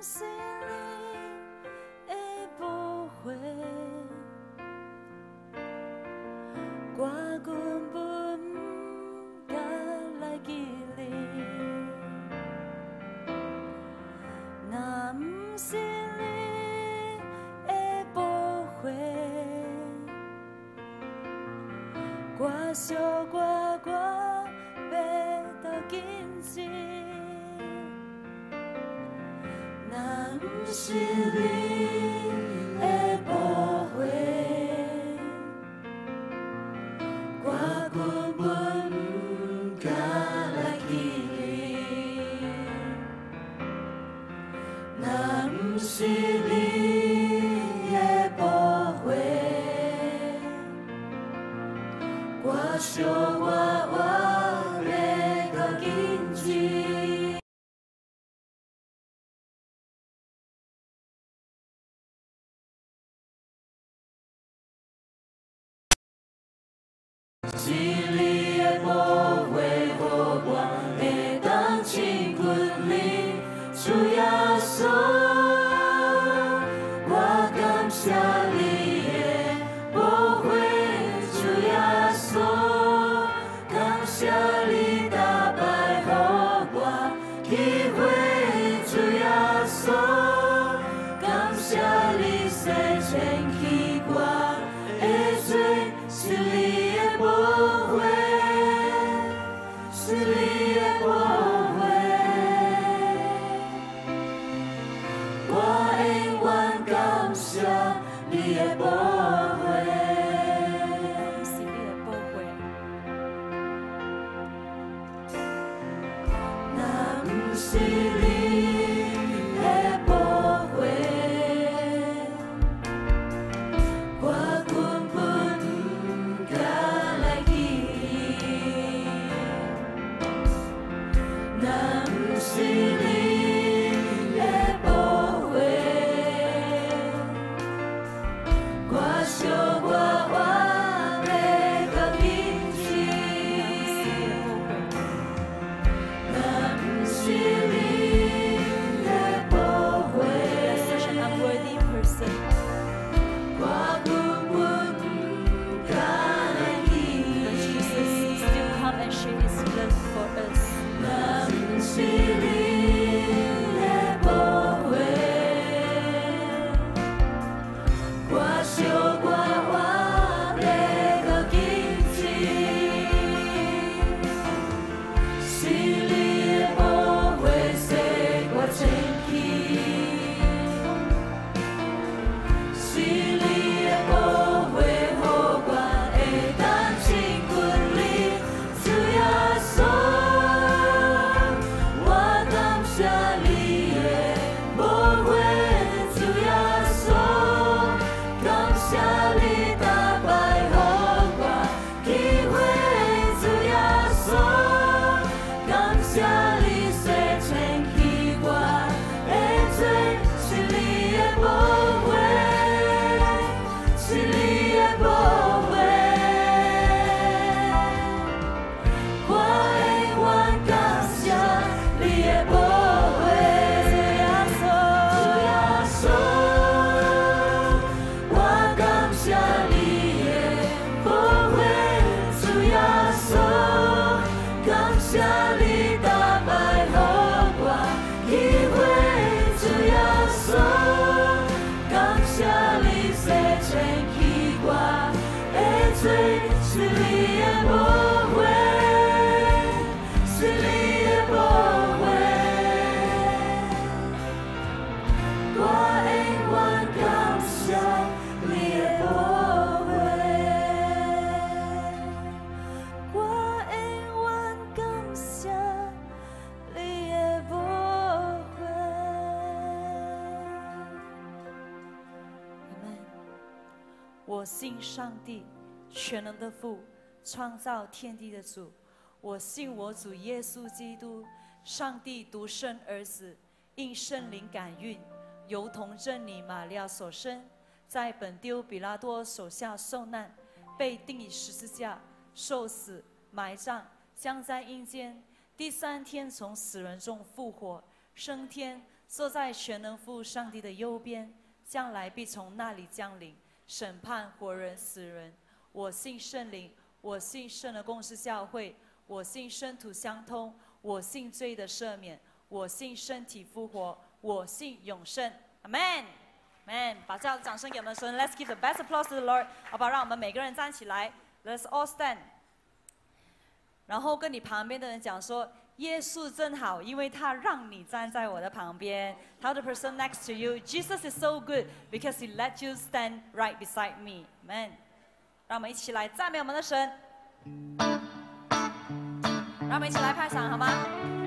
信你不会挂孤不敢来你，那不信你不会我小过。to. 的父，创造天地的主，我信我主耶稣基督，上帝独生儿子，应圣灵感孕，由童真理玛利亚所生，在本丢比拉多手下受难，被钉以十字架，受死埋葬，降在阴间，第三天从死人中复活，升天，坐在全能父上帝的右边，将来必从那里降临。审判活人、死人，我信圣灵，我信圣的共事教会，我信生徒相通，我信罪的赦免，我信身体复活，我信永生。Amen，amen。把这样的掌声给我们说：let's give the best applause to the Lord，好吧？让我们每个人站起来，let's all stand。然后跟你旁边的人讲说：耶稣正好，因为他让你站在我的旁边。how the person next to you，jesus is so good because he let you stand right beside me，amen。让我们一起来赞美我们的神。让我们一起来拍掌好吗？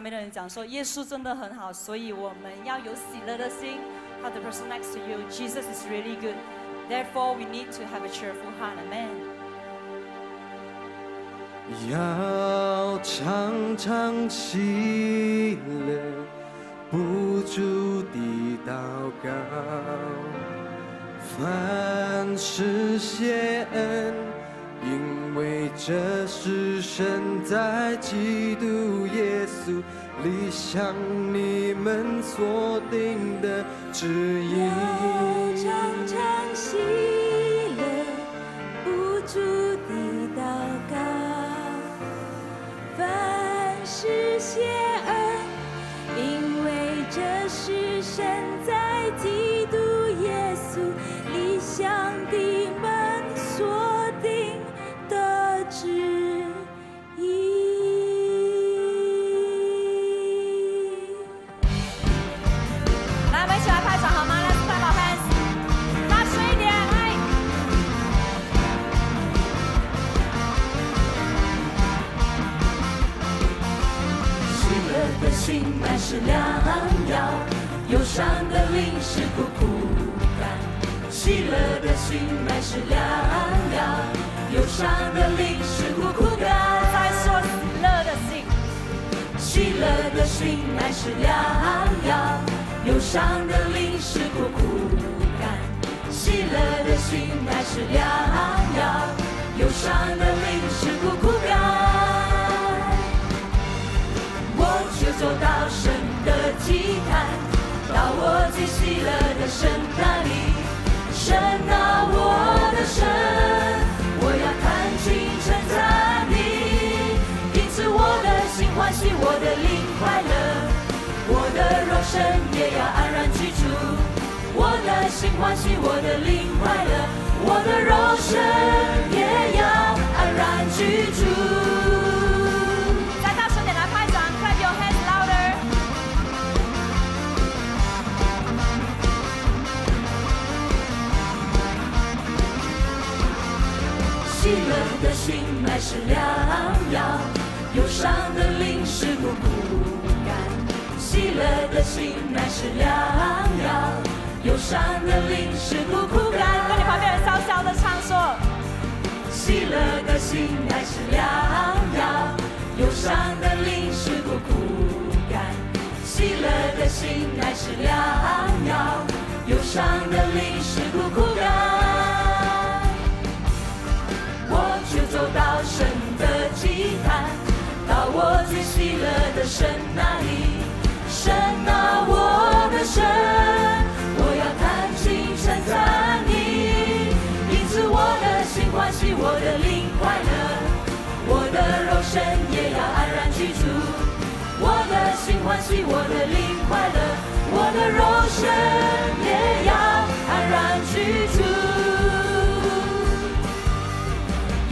旁边的人讲说，耶稣真的很好，所以我们要有喜乐的心。Tell the person next to you, Jesus is really good. Therefore, we need to have a cheerful heart. Amen. 要常常喜乐，不住地祷告，凡事谢恩，因为这是神在基督耶稣里向你们所定的旨意。常常喜乐，不住地祷告，凡事谢恩，因为这是神是良药，忧伤的灵是苦苦甘。喜乐的心乃是良药，忧伤的灵是苦苦甘。再说喜乐的心，喜乐的心乃是良药，忧伤的灵是苦苦甘。喜乐的心乃是良药，忧伤的灵是苦苦甘。我就走到神的祭坛，到我最喜乐的神那里。神啊，我的神，我要弹琴称赞你。因此我的心欢喜，我的灵快乐，我的肉身也要安然居住。我的心欢喜，我的灵快乐，我的肉身也要安然居住。的心乃是良药，忧伤的灵是苦苦甘。喜乐的心乃是良药，忧伤的灵是苦苦甘。跟你旁边人小小的唱说，喜乐的心乃是良药，忧伤的灵是苦苦甘。喜乐的心乃是良药，忧伤的灵是苦苦甘。到神的祭坛，到我最喜乐的神那里。神啊，我的神，我要弹琴称赞你。因此我的心欢喜，我的灵快乐，我的肉身也要安然居住。我的心欢喜，我的灵快乐，我的肉身也要安然居住。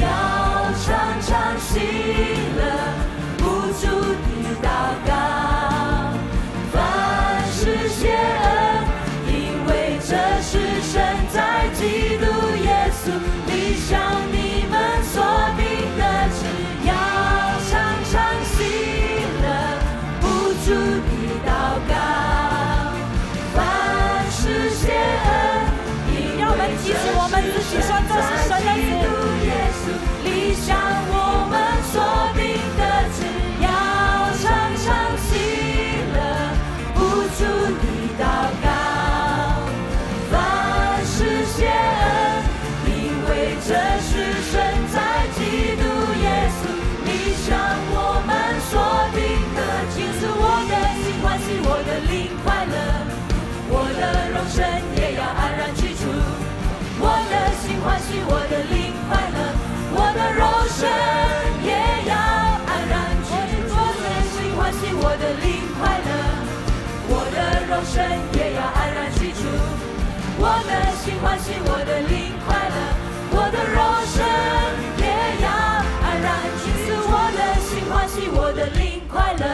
要常常喜乐，不住肉身也要安然居住。我的心欢喜，我的灵快乐，我的肉身也要安然居住。我的心欢喜，我的灵快乐，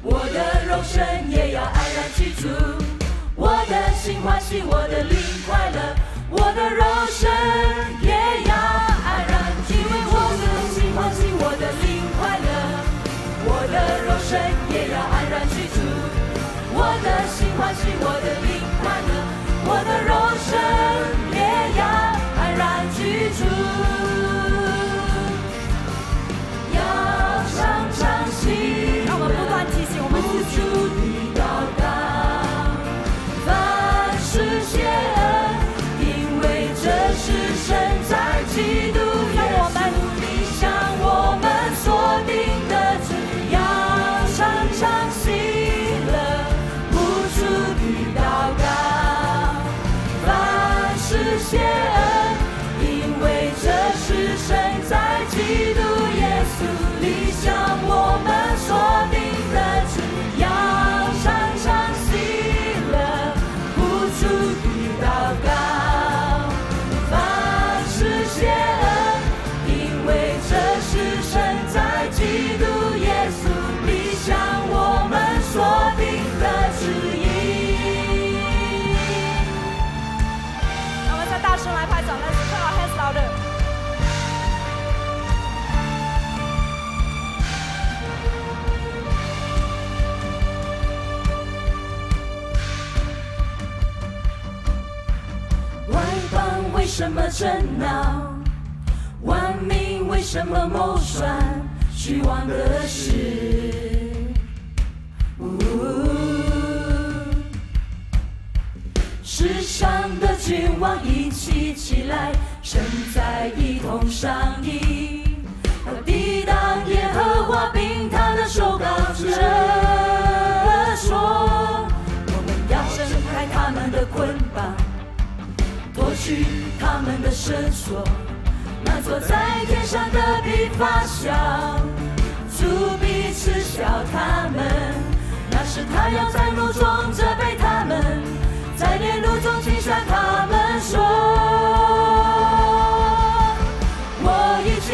我的肉身也要安然居住。我的心欢喜，我的灵快乐，我的肉身也要安然居住。我的心欢喜，我的灵快乐，我的肉身也要安然居住我的心欢喜，我的灵快乐，我的肉身也要安然居住，要常常心让我们不断提醒我们自己，什么争闹？万民为什么谋算虚妄的事？呜世上的君王一起起来，正在一同商议，要抵挡耶和华，并他的手高者说：我们要挣开他们的捆绑。脱去他们的绳索，那坐在天上的必发笑，主必嗤笑他们。那是他要在路中责备他们，在烈怒中击杀他们说：我已经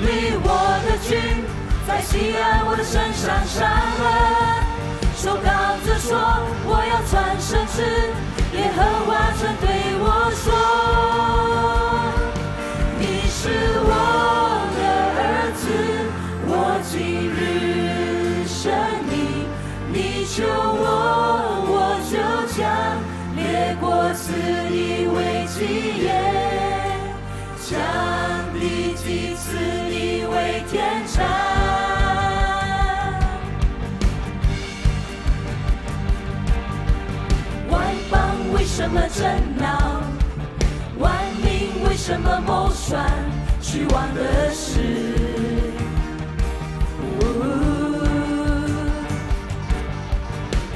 立我的军，在西安我的身上上了。手高着说：“我要传圣旨。”耶和华曾对我说：“你是我的儿子，我今日生你。你救我，我就将列国赐你为基业，将地基赐你为天产。”什么争闹？万民为什么谋算虚妄的事？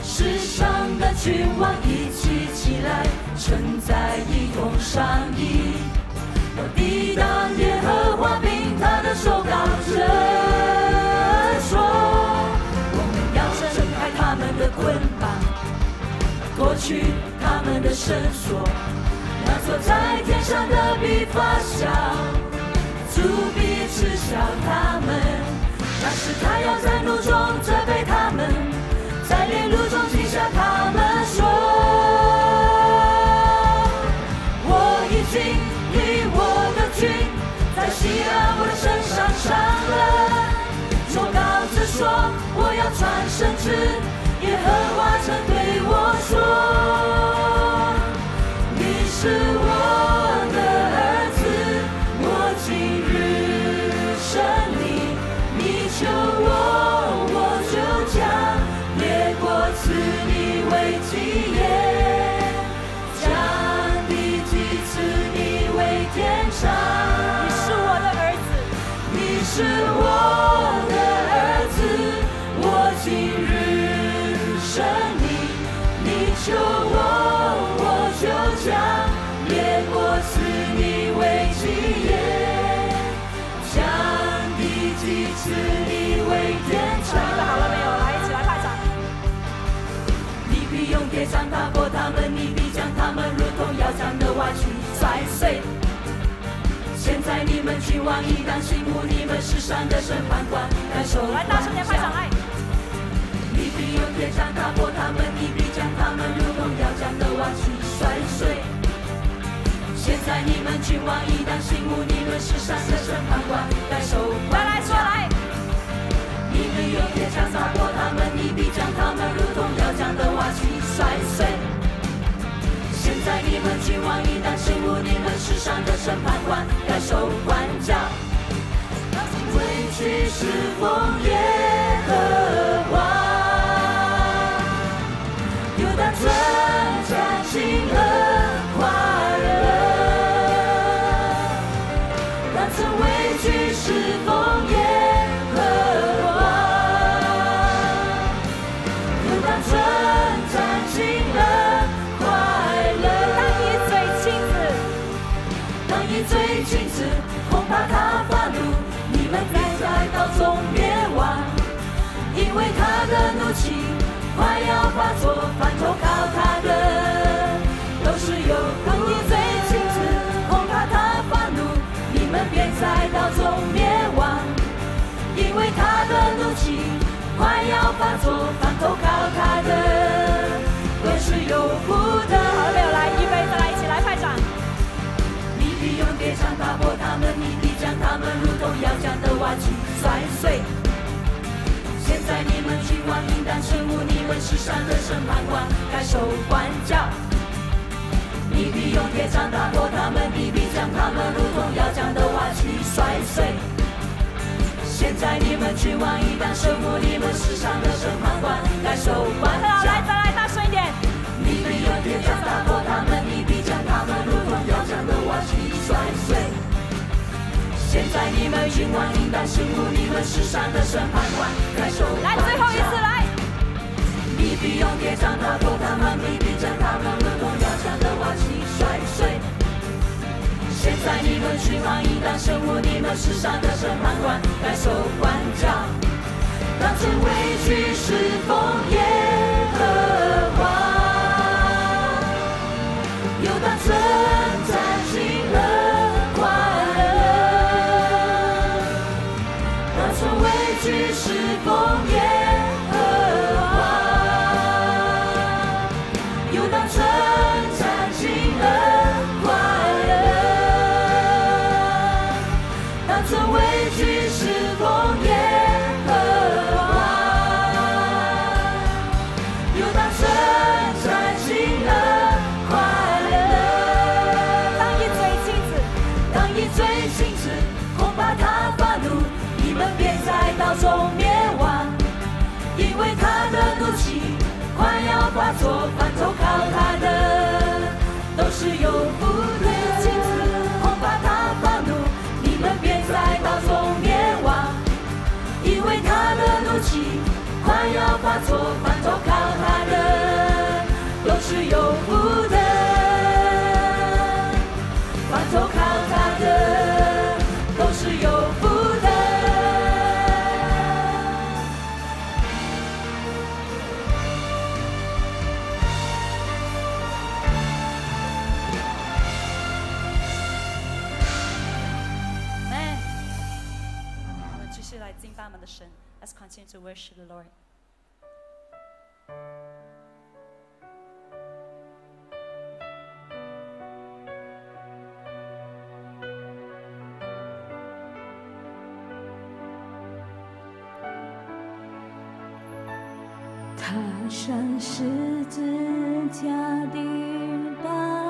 世上的君王一起起来，称在一同商议，要抵挡耶和华，并他的手高者说：我们要挣开他们的捆绑。脱去他们的绳索，那坐在天上的必发笑，主必嗤笑他们。那是他要在怒中责备他们，在烈怒中击杀他们说：我已经立我的军，在西安我的身上上了。说高着说，我要传圣旨。铁杖打破他们，你必将他们如同要将的瓦去摔碎。现在你们君王应当醒悟，你们世上的审判官，感受来，大声点拍掌，来。你必用铁杖打破他们，你必将他们如同要将的瓦去摔碎。现在你们君王应当醒悟，你们世上的审判官，感受来来说来，你必用铁杖打破他们，你必将他们如同要将的瓦去摔碎。现在你们君王一诞生，无你们世上的审判官该受管家。委屈是奉耶和华，有大罪。发作，反投靠他的都是有当以罪亲自，恐怕他发怒，你们便在道中灭亡。因为他的怒气快要发作，反投靠他的都是有福的。好，没有来，预备，再来，一起来拍掌。你必用铁杖打破他们，你必将他们如同要将的瓦器摔碎。现在你们去往应当圣物，你们是善的审判官，该受管教。你必用铁杖打破他们，你必将他们如同要将的瓦器摔碎。现在你们君王应当圣物，你们世上的审判官，该受管好，教。来，再来，大声一点。你必用铁杖打破他们，你必将他们如同要将的瓦器摔碎。现在你们君王应当醒悟，你们世上的审判官，该受来，最后一次，来。你必用铁杖打破他们，一笔将他们如同要强的花心摔碎。现在你们君王应当醒悟，你们是善的审判官，该受管教。当真委屈侍奉耶和华。要发错，反投靠他的都是有福的。反头靠他的都是有福的。们，我们继续来敬拜我们的神。Let's continue to worship the Lord. 踏上十字架的道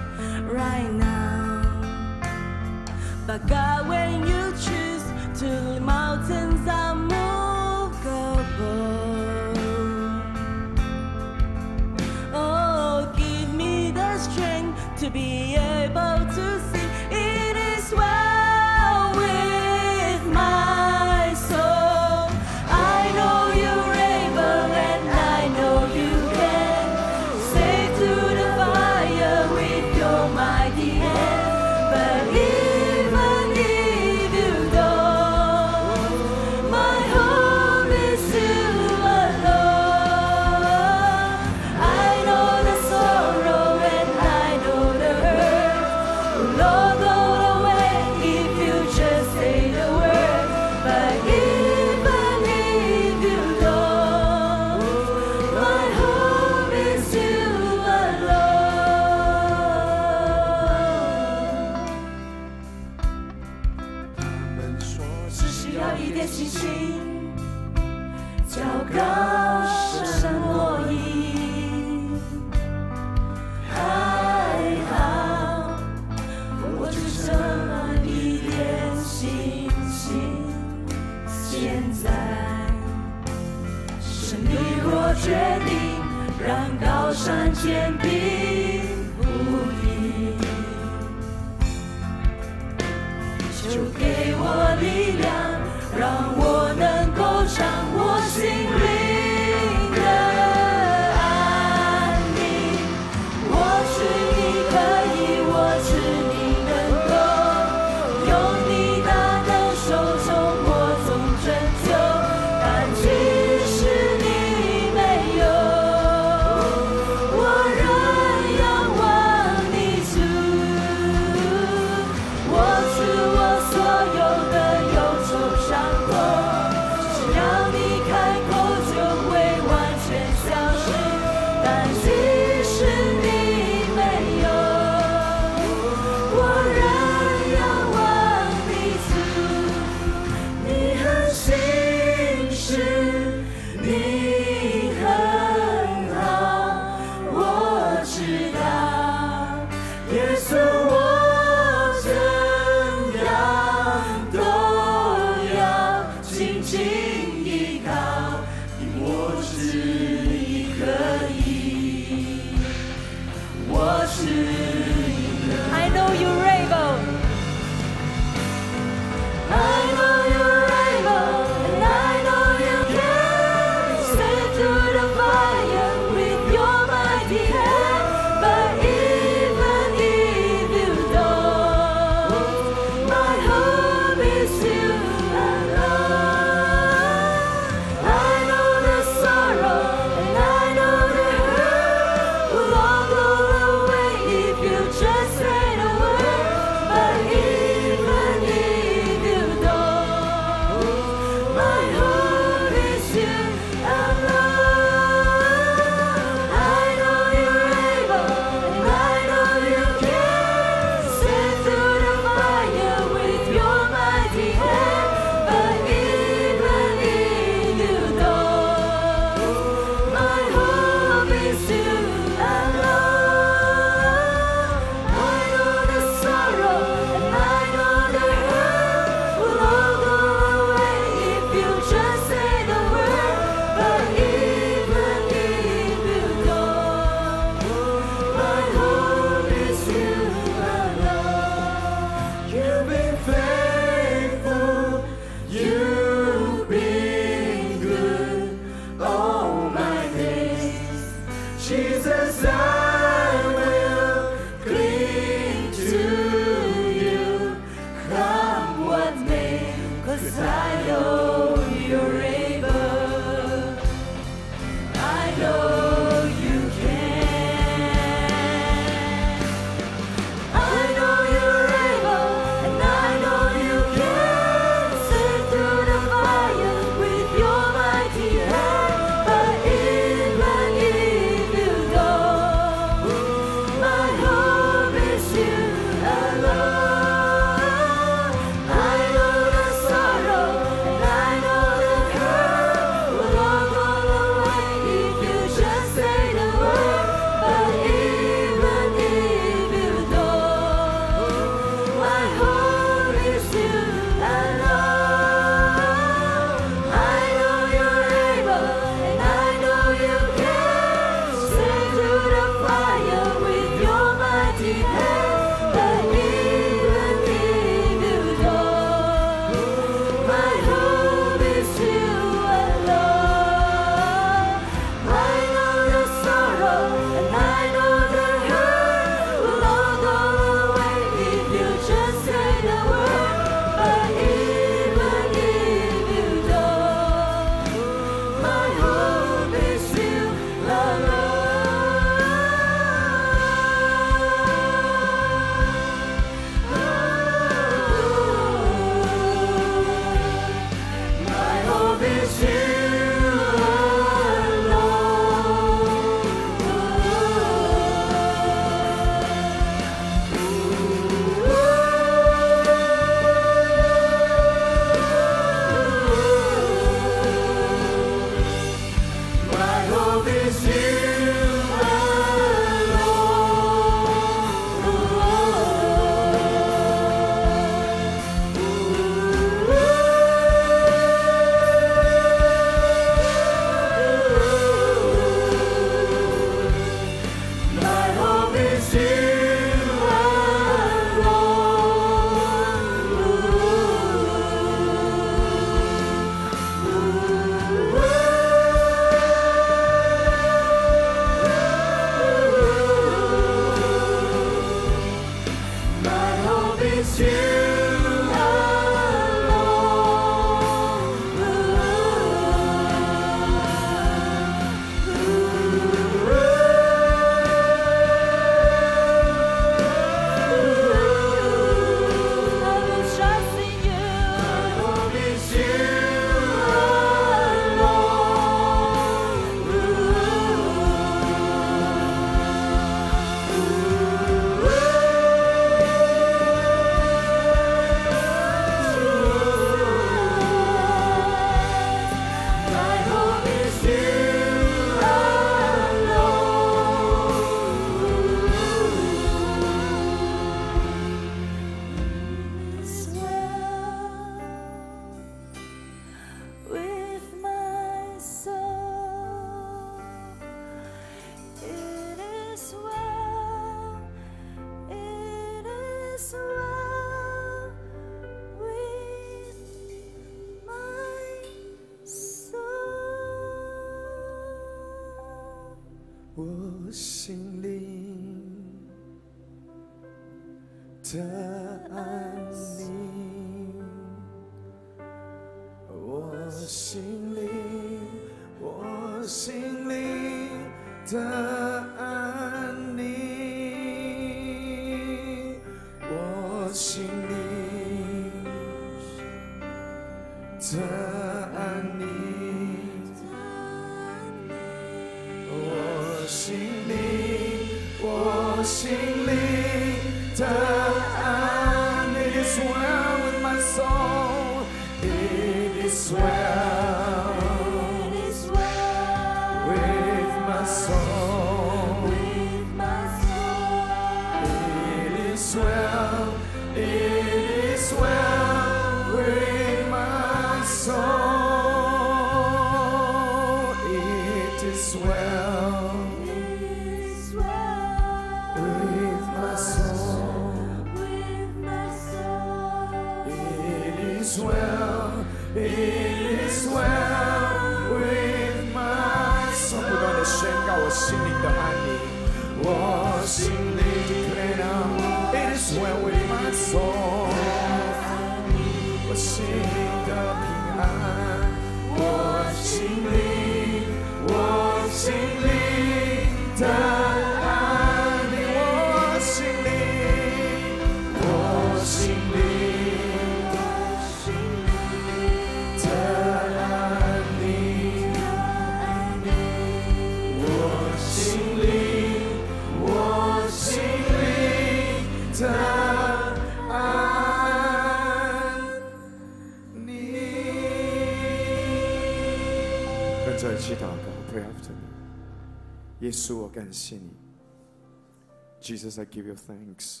Jesus, I give you thanks。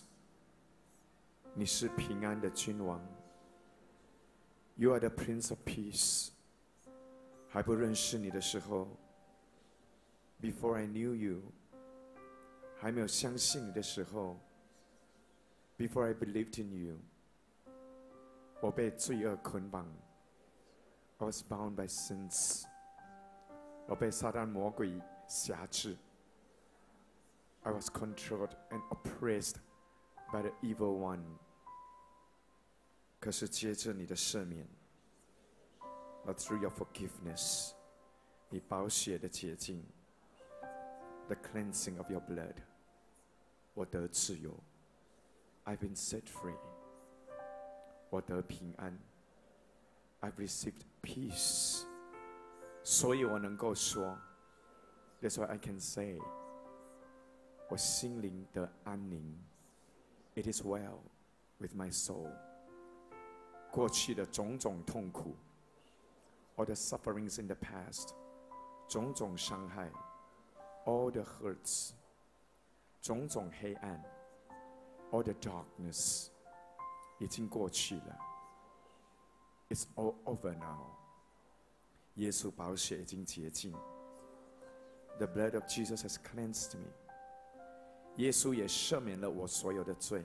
你是平安的君王。You are the Prince of Peace。还不认识你的时候，Before I knew you，还没有相信你的时候，Before I believed in you，我被罪恶捆绑，I was bound by sins，我被撒旦魔鬼辖制 ，I was controlled and oppressed by the evil one。可是接着你的赦免，but through your forgiveness，你宝血的洁净，the cleansing of your blood，我得自由，I've been set free，我得平安，I've received peace，所以我能够说，That's why I can say， 我心灵的安宁，It is well with my soul。过去的种种痛苦，all the sufferings in the past，种种伤害，all the hurts，种种黑暗，all the darkness，已经过去了。It's all over now。耶稣宝血已经洁净，The blood of Jesus has cleansed me。 耶稣也赦免了我所有的罪。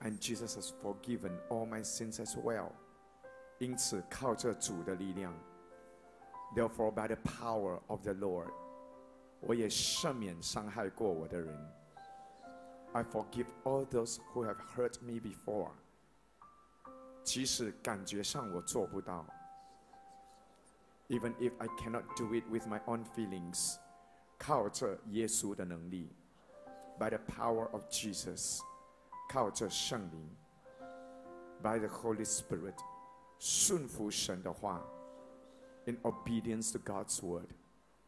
And Jesus has forgiven all my sins as well. 因此，靠着主的力量，Therefore by the power of the Lord，我也赦免伤害过我的人。 I forgive all those who have hurt me before。即使感觉上我做不到，even if I cannot do it with my own feelings，靠着耶稣的能力 ，by the power of Jesus，靠着圣灵，by the Holy Spirit，顺服神的话，in obedience to God's word，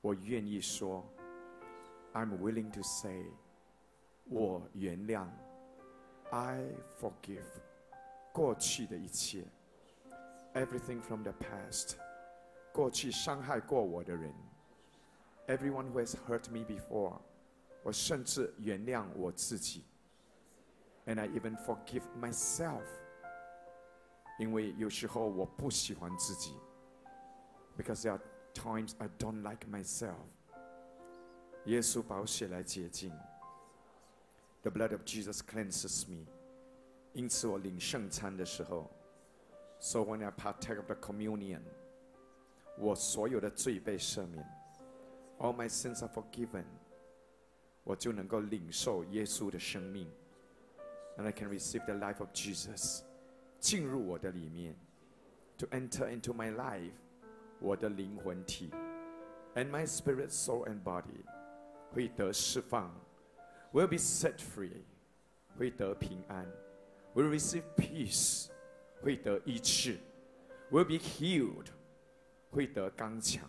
我愿意说，I'm willing to say，我原谅，I forgive。过去的一切，everything from the past，过去伤害过我的人，everyone who has hurt me before， 我甚至原谅我自己，and I even forgive myself，因为有时候我不喜欢自己，because there are times I don't like myself。耶稣宝血来洁净，the blood of Jesus cleanses me。因此，我领圣餐的时候，so when I partake of the communion，我所有的罪被赦免，all my sins are forgiven， 我就能够领受耶稣的生命，and I can receive the life of Jesus，进入我的里面，to enter into my life，我的灵魂体，and my spirit, soul and body 会得释放，will be set free，会得平安。will receive peace，会得医治；will be healed，会得刚强；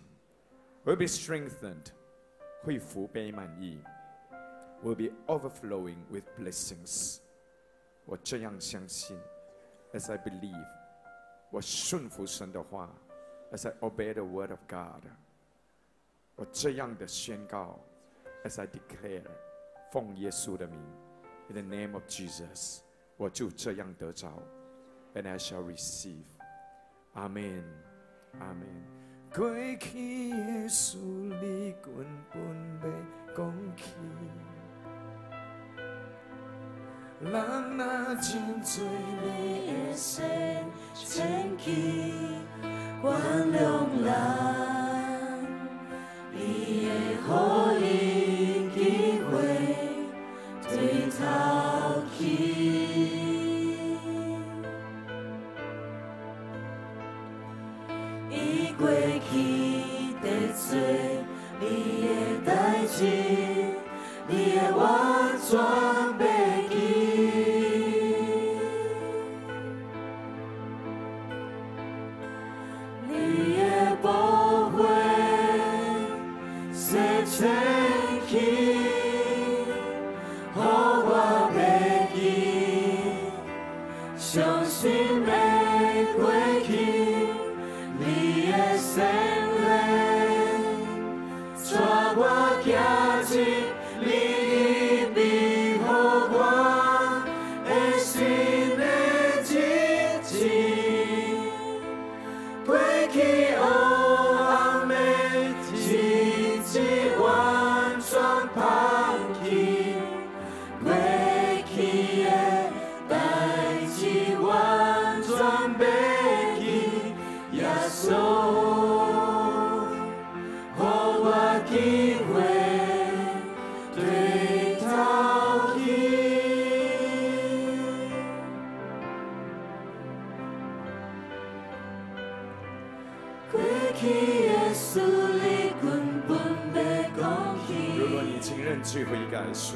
will be strengthened，会福杯满溢 ；will be overflowing with blessings。我这样相信，as I believe，我顺服神的话，as I obey the word of God。我这样的宣告，as I declare，奉耶稣的名，in the name of Jesus。我就这样得着，and I shall receive。阿门，阿门。过去耶稣你根本未讲起， 人若真做你的神，千起原谅咱，你的好意机会对头去。伊过去在做你的代志，你的我全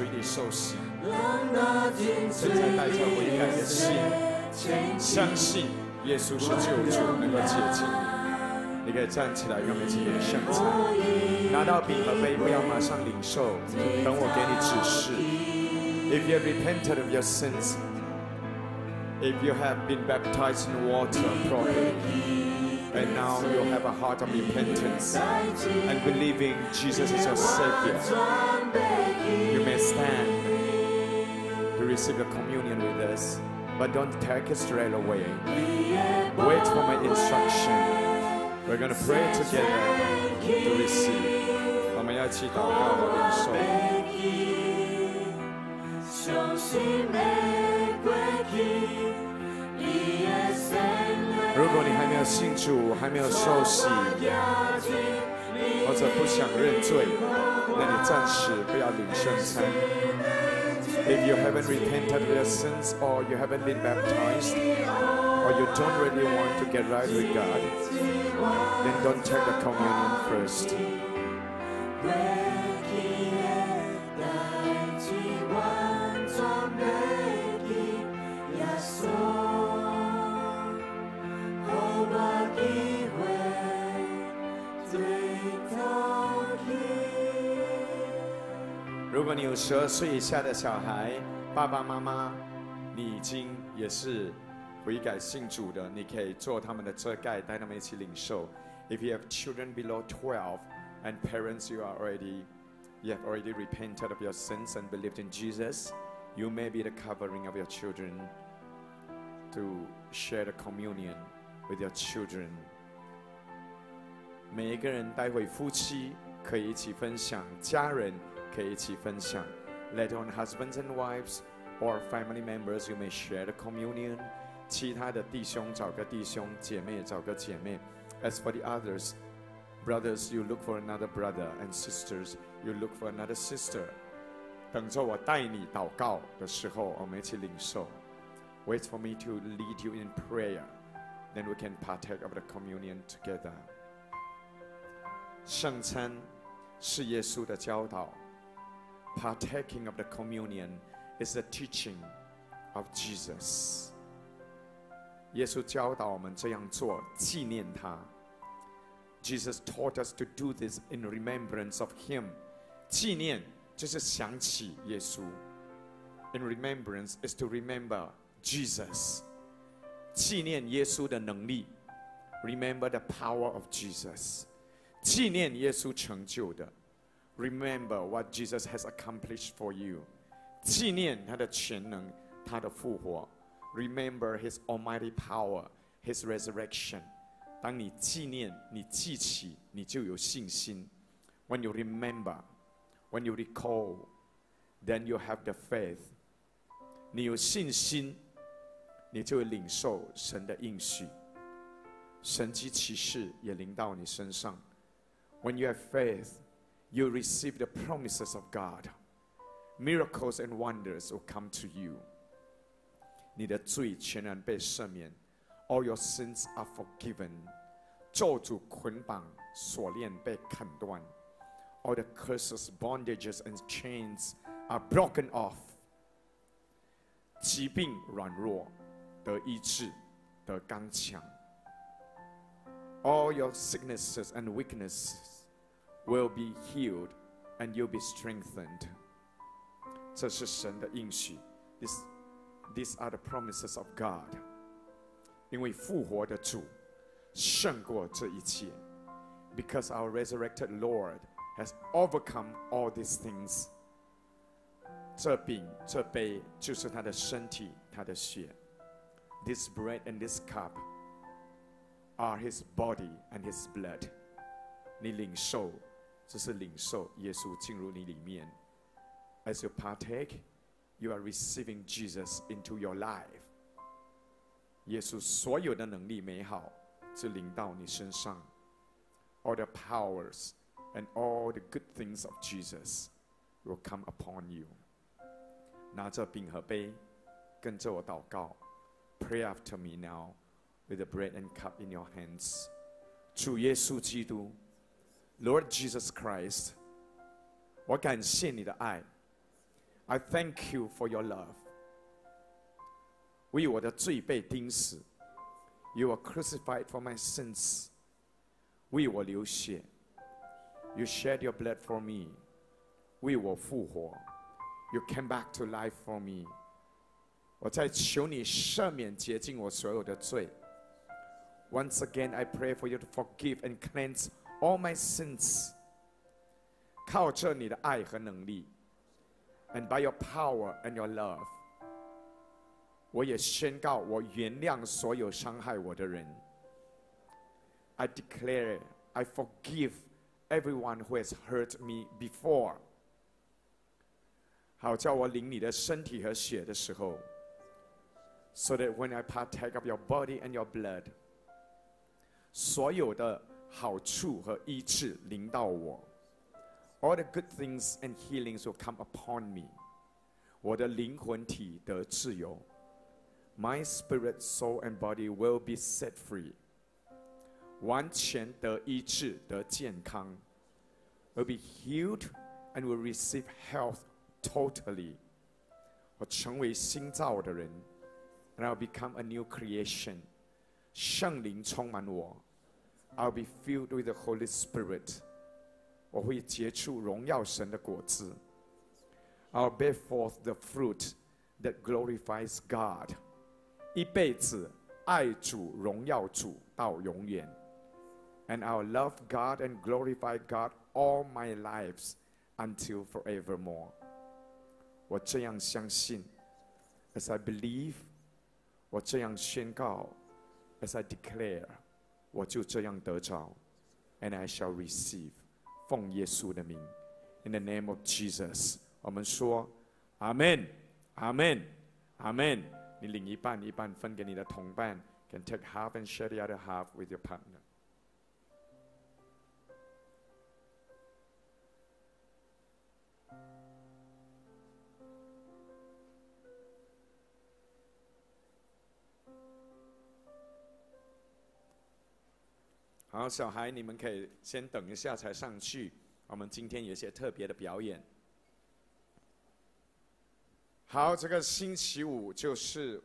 改，随你受洗，现在带着悔改的心，相信。耶稣是救主，能够洁净。你可以站起来，让我们一起领圣餐。拿到饼和杯，不要马上领受，等我给你指示。If you have repented of your sins, if you have been baptized in water properly, and now you have a heart of repentance and believing Jesus is your Savior, you may stand to receive the communion with us. But don't take it straight away. Wait for my instruction. We're going to pray together to receive. 我们要一起祷告和领受。如果你还没有信主，还没有受洗， 或者不想认罪，那你暂时不要领圣餐。 If you haven't repented of your sins or you haven't been baptized or you don't really want to get right with God, then don't take the communion first. 有十二岁以下的小孩，爸爸妈妈，你已经也是悔改信主的，你可以做他们的遮盖，带他们一起领受。If you have children below 12 and parents you are already you have already repented of your sins and believed in Jesus, you may be the covering of your children to share the communion with your children. 每一个人待会夫妻可以一起分享，家人 可以一起分享。Later on, husbands and wives or family members, you may share the communion. 其他的弟兄找个弟兄，姐妹找个姐妹。As for the others, brothers, you look for another brother, and sisters, you look for another sister. 等着我带你祷告的时候，我们一起领受。Wait for me to lead you in prayer, then we can partake of the communion together. 圣餐是耶稣的教导。 Partaking of the communion is the teaching of Jesus. 耶稣教导我们这样做，纪念他。Jesus taught us to do this in remembrance of Him. 纪念就是想起耶稣。In remembrance is to remember Jesus. 纪念耶稣的能力。Remember the power of Jesus. 纪念耶稣成就的。 Remember what Jesus has accomplished for you. 纪念他的全能，他的复活。Remember His almighty power, His resurrection. 当你纪念、你记起，你就有信心。When you remember, when you recall, then you have the faith. 你有信心，你就会领受神的应许，神迹奇事也临到你身上。When you have faith you receive the promises of God. Miracles and wonders will come to you. 你的罪全然被赦免，all your sins are forgiven。咒诅捆绑锁链被砍断，all the curses, bondages and chains are broken off。疾病软弱得医治，得刚强。All your sicknesses and weaknesses will be healed, and you'll be strengthened. 这是神的应许。This these are the promises of God. 因为复活的主胜过这一切。Because our resurrected Lord has overcome all these things. 这饼这杯就是他的身体，他的血。This bread and this cup are his body and his blood. 你领受， 这是领受耶稣进入你里面。As you partake, you are receiving Jesus into your life. 耶稣所有的能力美好，就临到你身上。All the powers and all the good things of Jesus will come upon you. 拿着饼和杯，跟着我祷告。Pray after me now, with the bread and cup in your hands. 主耶稣基督 ，Lord Jesus Christ，我感谢你的爱。I thank you for your love. 为我的罪被钉死，You were crucified for my sins. 为我流血，You shed your blood for me. 为我复活，You came back to life for me. 我在求你赦免洁净我所有的罪。Once again, I pray for you to forgive and cleanse all my sins. 靠着你的爱和能力。and by your power and your love，我也宣告我原谅所有伤害我的人。I declare I forgive everyone who has hurt me before。好，叫我领你的身体和血的时候，so that when I partake of your body and your blood，所有的 好处和医治临到我。all the good things and healings will come upon me. 我的灵魂体得自由。My spirit, soul, and body will be set free. 完全得医治，得健康。Will be healed and will receive health totally. 我成为新造的人，and I'll become a new creation. 圣灵充满我 ，I'll be filled with the Holy Spirit. 我会结出荣耀神的果子。I'll bear forth the fruit that glorifies God. 一辈子爱主、荣耀主到永远。And I'll love God and glorify God all my lives until forevermore. 我这样相信，as I believe，我这样宣告，as I declare， 我就这样得着，and I shall receive，奉耶稣的名，in the name of Jesus，我们说，阿门，阿门，阿门。你领一半，一半分给你的同伴，can take half and share the other half with your partner。 好，小孩，你们可以先等一下才上去。我们今天有些特别的表演。好，这个星期五就是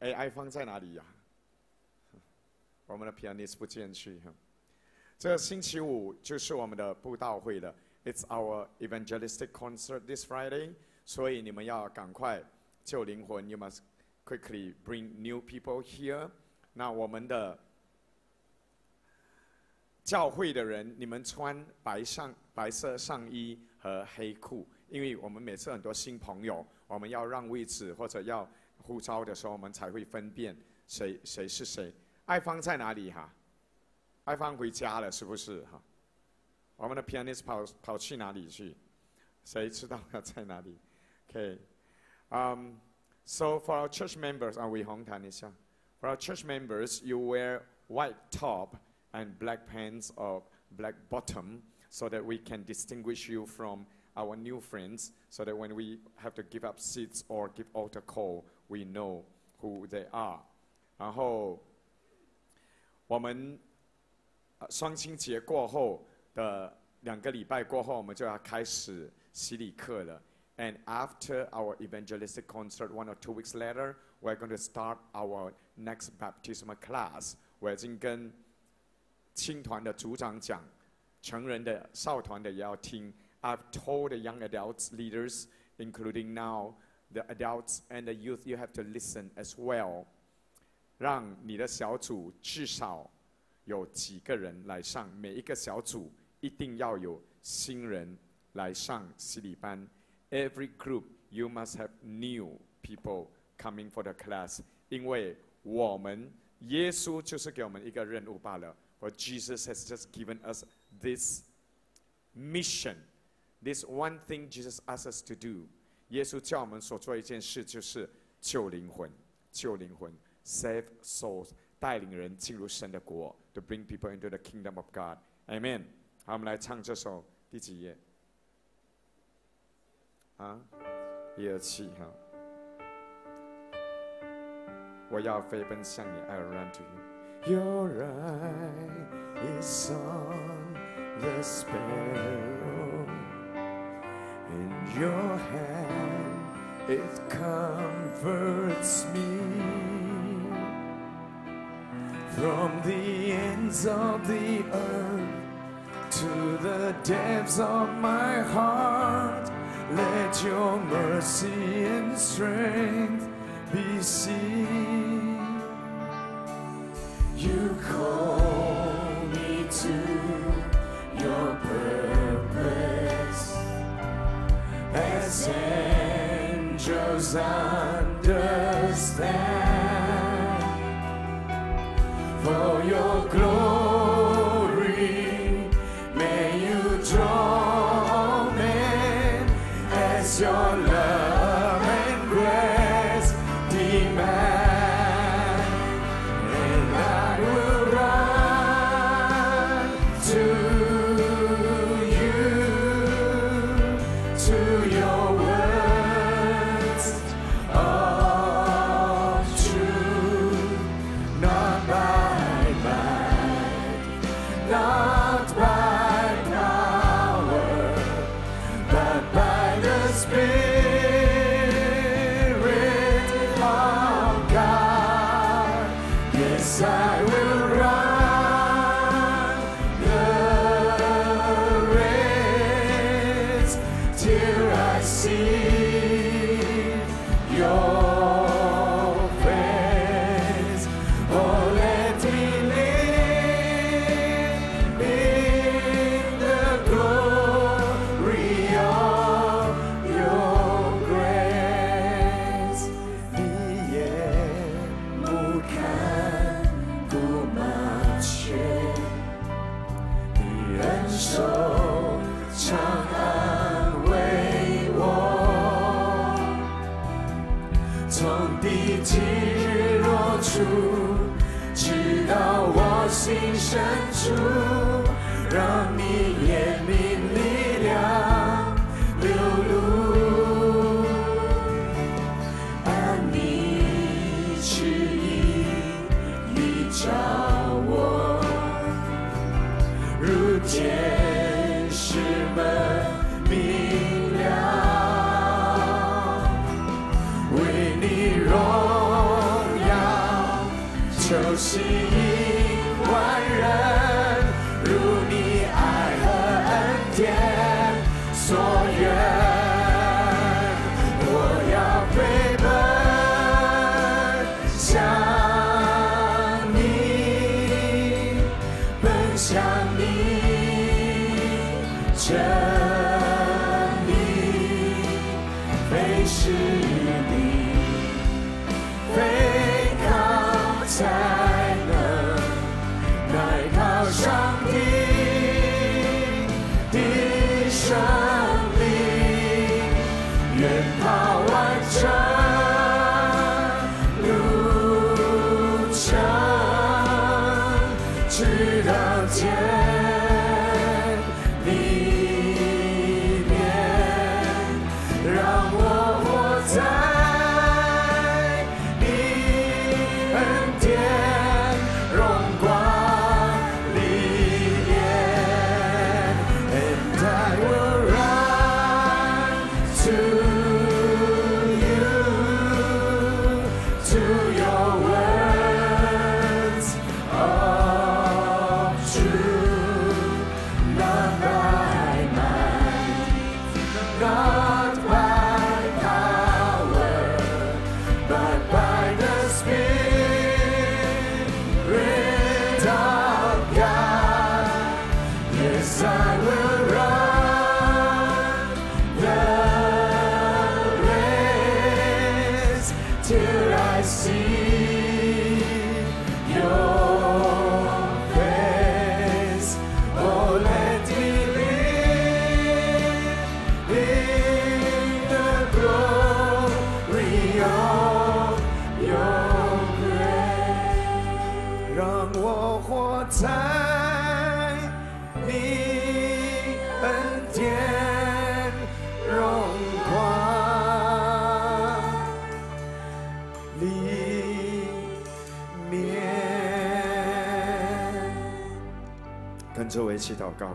，AI 方在哪里呀、我们的 pianist 不见去。这个星期五就是我们的布道会了，It's our evangelistic concert this Friday，所以你们要赶快救灵魂，You must quickly bring new people here。那我们的教会的人，你们穿白上白色上衣和黑裤，因为我们每次很多新朋友，我们要让位置或者要呼召的时候，我们才会分辨谁谁是谁。爱芳在哪里哈？爱芳回家了是不是哈？我们的 pianist 跑跑去哪里去？谁知道他在哪里？OK，um, so for our church members，啊，伟宏谈一下。For our church members, you wear white top and black pants or black bottom so that we can distinguish you from our new friends so that when we have to give up seats or give altar call, we know who they are. 然后我们呃双亲节过后的两个礼拜过后，我们就要开始洗礼课了。And after our evangelistic concert, one or two weeks later, we're going to start our next baptismal class. 我已经跟 青团的组长讲，成人的、少团的也要听。I've told the young adults leaders, including now the adults and the youth, you have to listen as well. 让你的小组至少有几个人来上，每一个小组一定要有新人来上洗礼班。Every group you must have new people coming for the class，因为我们耶稣就是给我们一个任务罢了。For Jesus has just given us this mission, this one thing Jesus asks us to do. 耶稣叫我们所做一件事，就是救灵魂，救灵魂，save souls，带领人进入神的国，to bring people into the kingdom of God. Amen. 好，我们来唱这首第几页？啊，一二七哈。我要飞奔向你，I will run to you. Your eye is on the sparrow, and your hand it comforts me. From the ends of the earth to the depths of my heart, let your mercy and strength be seen. Understand for your glory.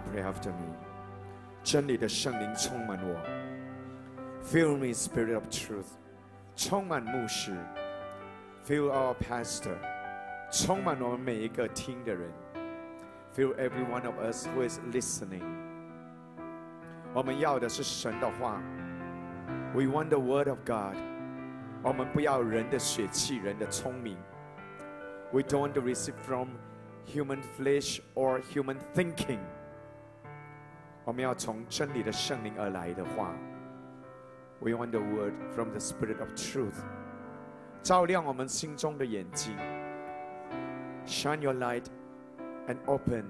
，Pray after me。真理的圣灵充满我，Fill me Spirit of truth，充满牧师，Fill our pastor，充满我们每一个听的人，Fill every one of us who is listening。我们要的是神的话，We want the word of God。我们不要人的血气，人的聪明。We don't want to receive from human flesh or human thinking。 我们要从真理的圣灵而来的话，We want the word from the Spirit of truth，照亮我们心中的眼睛，Shine your light and open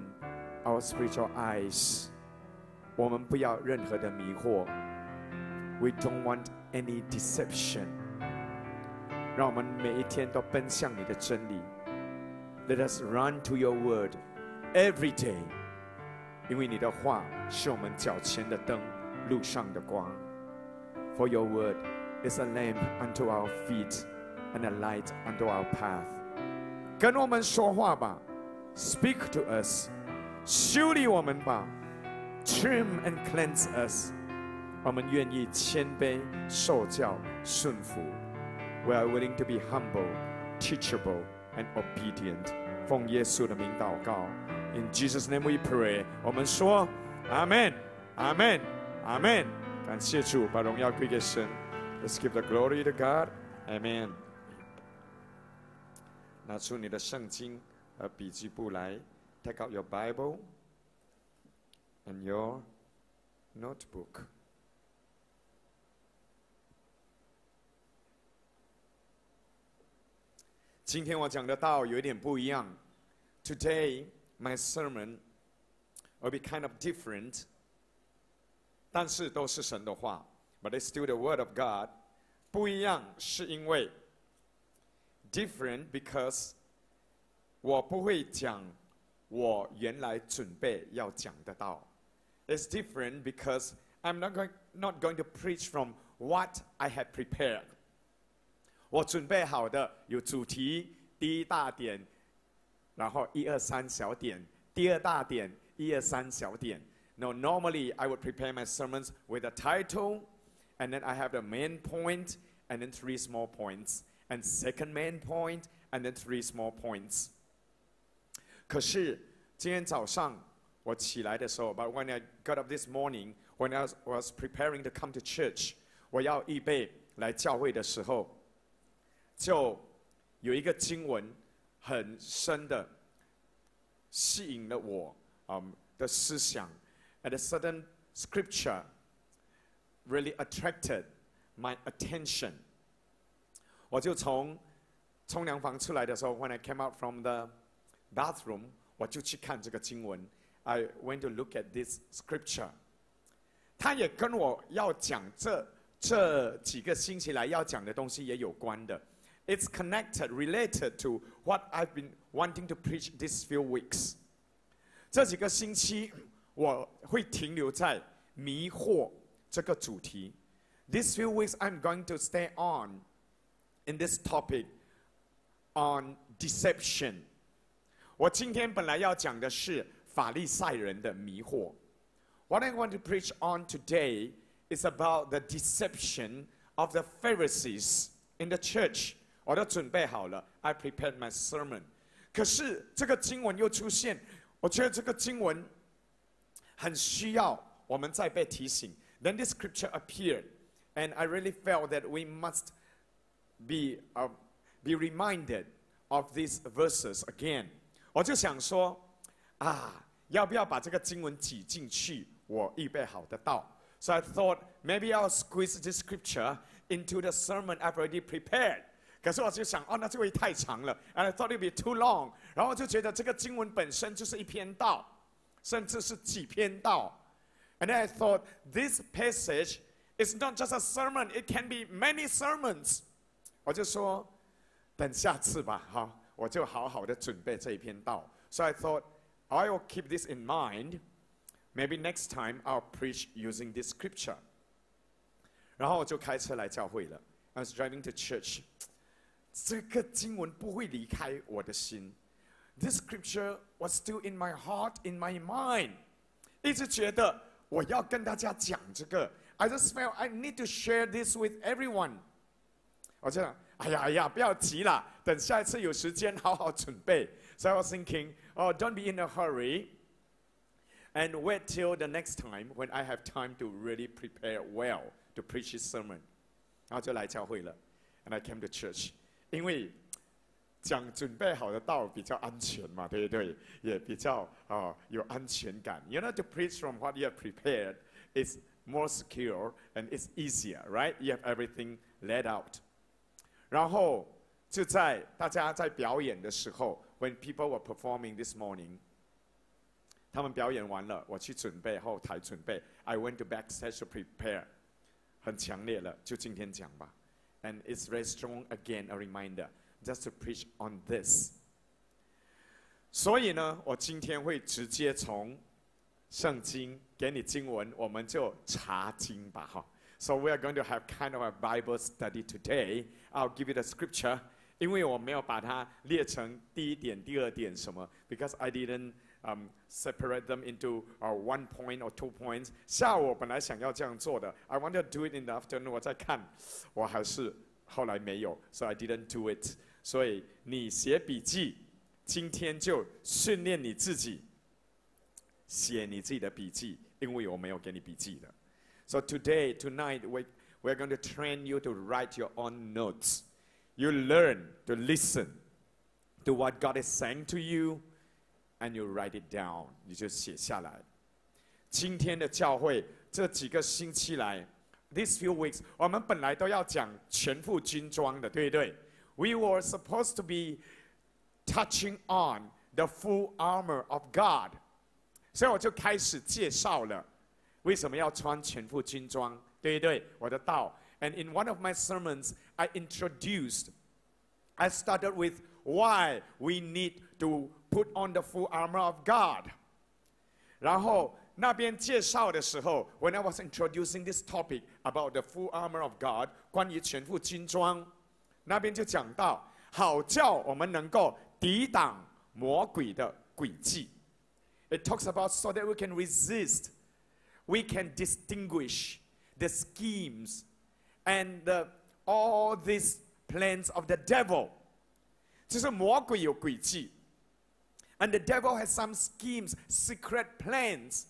our spiritual eyes。我们不要任何的迷惑，We don't want any deception。让我们每一天都奔向你的真理。Let us run to your word every day， 因为你的话是我们脚前的灯，路上的光。For your word is a lamp unto our feet and a light unto our path。跟我们说话吧，Speak to us，修理我们吧，Trim and cleanse us，我们愿意谦卑、受教、顺服。We are willing to be humble, teachable, and obedient. 奉耶稣的名祷告，In Jesus' name we pray。我们说，阿门，阿门，阿门。感谢主，把荣耀归给神。Let's give the glory to God. Amen. 拿出你的圣经和笔记簿来，Take out your Bible and your notebook. 今天我讲的道有一点不一样。Today my sermon will be kind of different，但是都是神的话，but it's still the word of God。不一样是因为 different because 我不会讲我原来准备要讲的道。It's different because I'm not going not going to preach from what I had prepared。我准备好的有主题，第一大点， 然后一二三小点，第二大点，一二三小点。No, normally I would prepare my sermons with a title, and then I have the main point, and then three small points, and second main point, and then three small points. 可是今天早上我起来的时候，but when I got up this morning, when I was, was preparing to come to church，我要预备来教会的时候。就有一个经文 很深的吸引了我嗯的思想，and a certain scripture really attracted my attention。我就从冲凉房出来的时候，when I came out from the bathroom，我就去看这个经文。I went to look at this scripture。它也跟我要讲这这几个星期来要讲的东西也有关的。it's connected, related to what I've been wanting to preach these few weeks. 这几个星期我会停留在迷惑这个主题。These few weeks I'm going to stay on in this topic on deception. 我今天本来要讲的是法利赛人的迷惑。What I want to preach on today is about the deception of the Pharisees in the church. 我都准备好了，I prepared my sermon。可是这个经文又出现，我觉得这个经文很需要我们再被提醒。Then this scripture appeared, and I really felt that we must be uh, be reminded of these verses again。我就想说，啊，要不要把这个经文挤进去？我预备好的道。So I thought maybe I'll squeeze this scripture into the sermon I've already prepared. 可是我就想，哦，那这位太长了，and I thought it'd be too long。然后我就觉得这个经文本身就是一篇道，甚至是几篇道。And then I thought this passage is not just a sermon; it can be many sermons。我就说，等下次吧，哈，我就好好的准备这一篇道。So I thought I will keep this in mind. Maybe next time I'll preach using this scripture. 然后我就开车来教会了。I was driving to church. 这个经文不会离开我的心。This scripture was still in my heart, in my mind。一直觉得我要跟大家讲这个。I just felt I need to share this with everyone。我就想，哎呀哎呀，不要急啦，等下一次有时间好好准备。So I was thinking, oh, don't be in a hurry, and wait till the next time when I have time to really prepare well to preach his sermon。然后就来教会了，and I came to church。 因为讲准备好的道比较安全嘛，对不对？也比较啊有安全感。You know to preach from what you're prepared is more secure and it's easier, right? You have everything laid out. 然后就在大家在表演的时候，when people were performing this morning，他们表演完了，我去准备后台准备。I went to backstage to prepare，很强烈了，就今天讲吧。and it's very strong again a reminder just to preach on this. 所以呢，我今天会直接从圣经给你经文，我们就查经吧，哈。So we are going to have kind of a Bible study today. I'll give you the scripture. 因为我没有把它列成第一点、第二点什么，because I didn't um, separate them into uh, one point or two points。下午我本来想要这样做的，I wanted to do it in the afternoon。我在看，我还是后来没有，so I didn't do it。所以你写笔记，今天就训练你自己写你自己的笔记，因为我没有给你笔记的。So today, tonight, we we're going to train you to write your own notes. You learn to listen to what God is saying to you, and you write it down. 你就写下来。今天的教会这几个星期来，these few weeks，我们本来都要讲全副军装的，对不对？We were supposed to be touching on the full armor of God，所以我就开始介绍了为什么要穿全副军装，对不对？我的道。And in one of my sermons, I introduced, I started with why we need to put on the full armor of God. 然后那边介绍的时候，when I was introducing this topic about the full armor of God，关于全副军装，那边就讲到，好叫我们能够抵挡魔鬼的诡计。It talks about so that we can resist, we can distinguish the schemes and the, all these plans of the devil. 就是魔鬼有诡计。 And the devil has some schemes, secret plans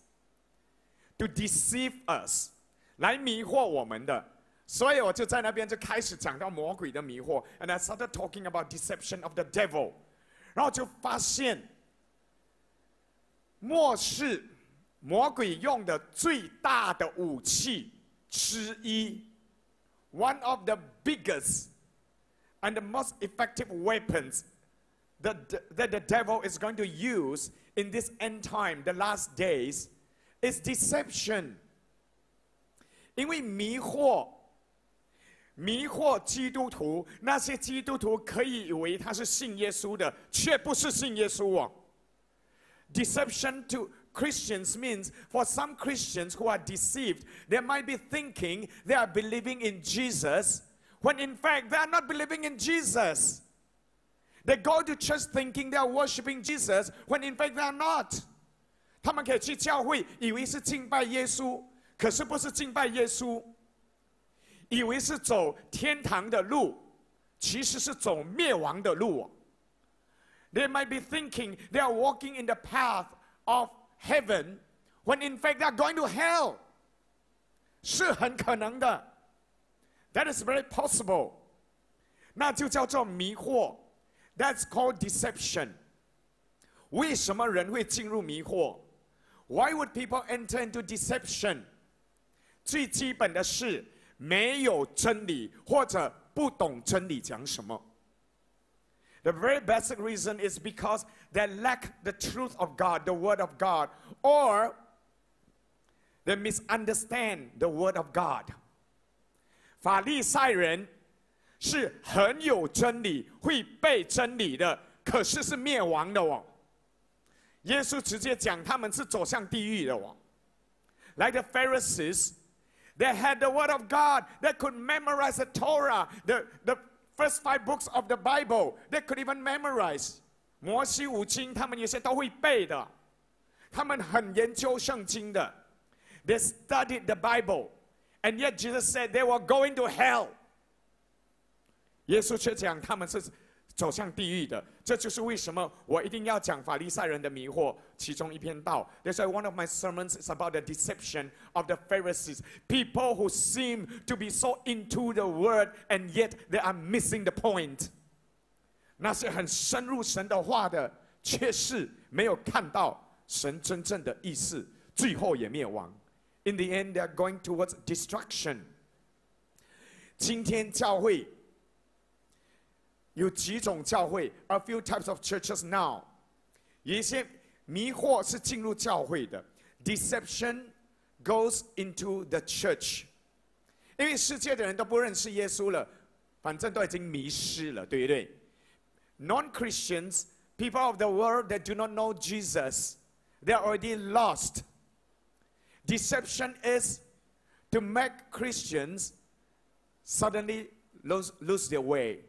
to deceive us，来迷惑我们的。所以我就在那边就开始讲到魔鬼的迷惑，and I started talking about deception of the devil，然后就发现，末世魔鬼用的最大的武器之一，one of the biggest and the most effective weapons that the, that the devil is going to use in this end time, the last days, is deception. 因为迷惑，迷惑基督徒，那些基督徒可以以为他是信耶稣的，却不是信耶稣哦。Deception to Christians means for some Christians who are deceived, they might be thinking they are believing in Jesus, when in fact they are not believing in Jesus. They go to church thinking they are worshiping Jesus, when in fact they are not. 他们可以去教会，以为是敬拜耶稣，可是不是敬拜耶稣，以为是走天堂的路，其实是走灭亡的路。They might be thinking they are walking in the path of heaven, when in fact they are going to hell. 是很可能的。That is very possible. 那就叫做迷惑。 That's called deception. 为什么人会进入迷惑？Why would people enter into deception？最基本的是没有真理或者不懂真理讲什么。The very basic reason is because they lack the truth of God, the Word of God, or they misunderstand the Word of God. 法利赛人 是很有真理，会背真理的，可是是灭亡的哦。耶稣直接讲他们是走向地狱的哦。Like the Pharisees, they had the word of God. They could memorize the Torah, the, the first five books of the Bible. They could even memorize. 摩西五经，他们有些都会背的。他们很研究圣经的。They studied the Bible, and yet Jesus said they were going to hell. 耶稣却讲他们是走向地狱的，这就是为什么我一定要讲法利赛人的迷惑。其中一篇道，That's why one of my sermons is about the deception of the Pharisees, people who seem to be so into the word and yet they are missing the point. 那些很深入神的话的，却是没有看到神真正的意思，最后也灭亡。In the end, they are going towards destruction. 今天教会有几种教会，a few types of churches now。有一些迷惑是进入教会的，deception goes into the church。因为世界的人都不认识耶稣了，反正都已经迷失了，对不对？Non-Christians, people of the world that do not know Jesus, they are already lost. Deception is to make Christians suddenly lose, lose their way.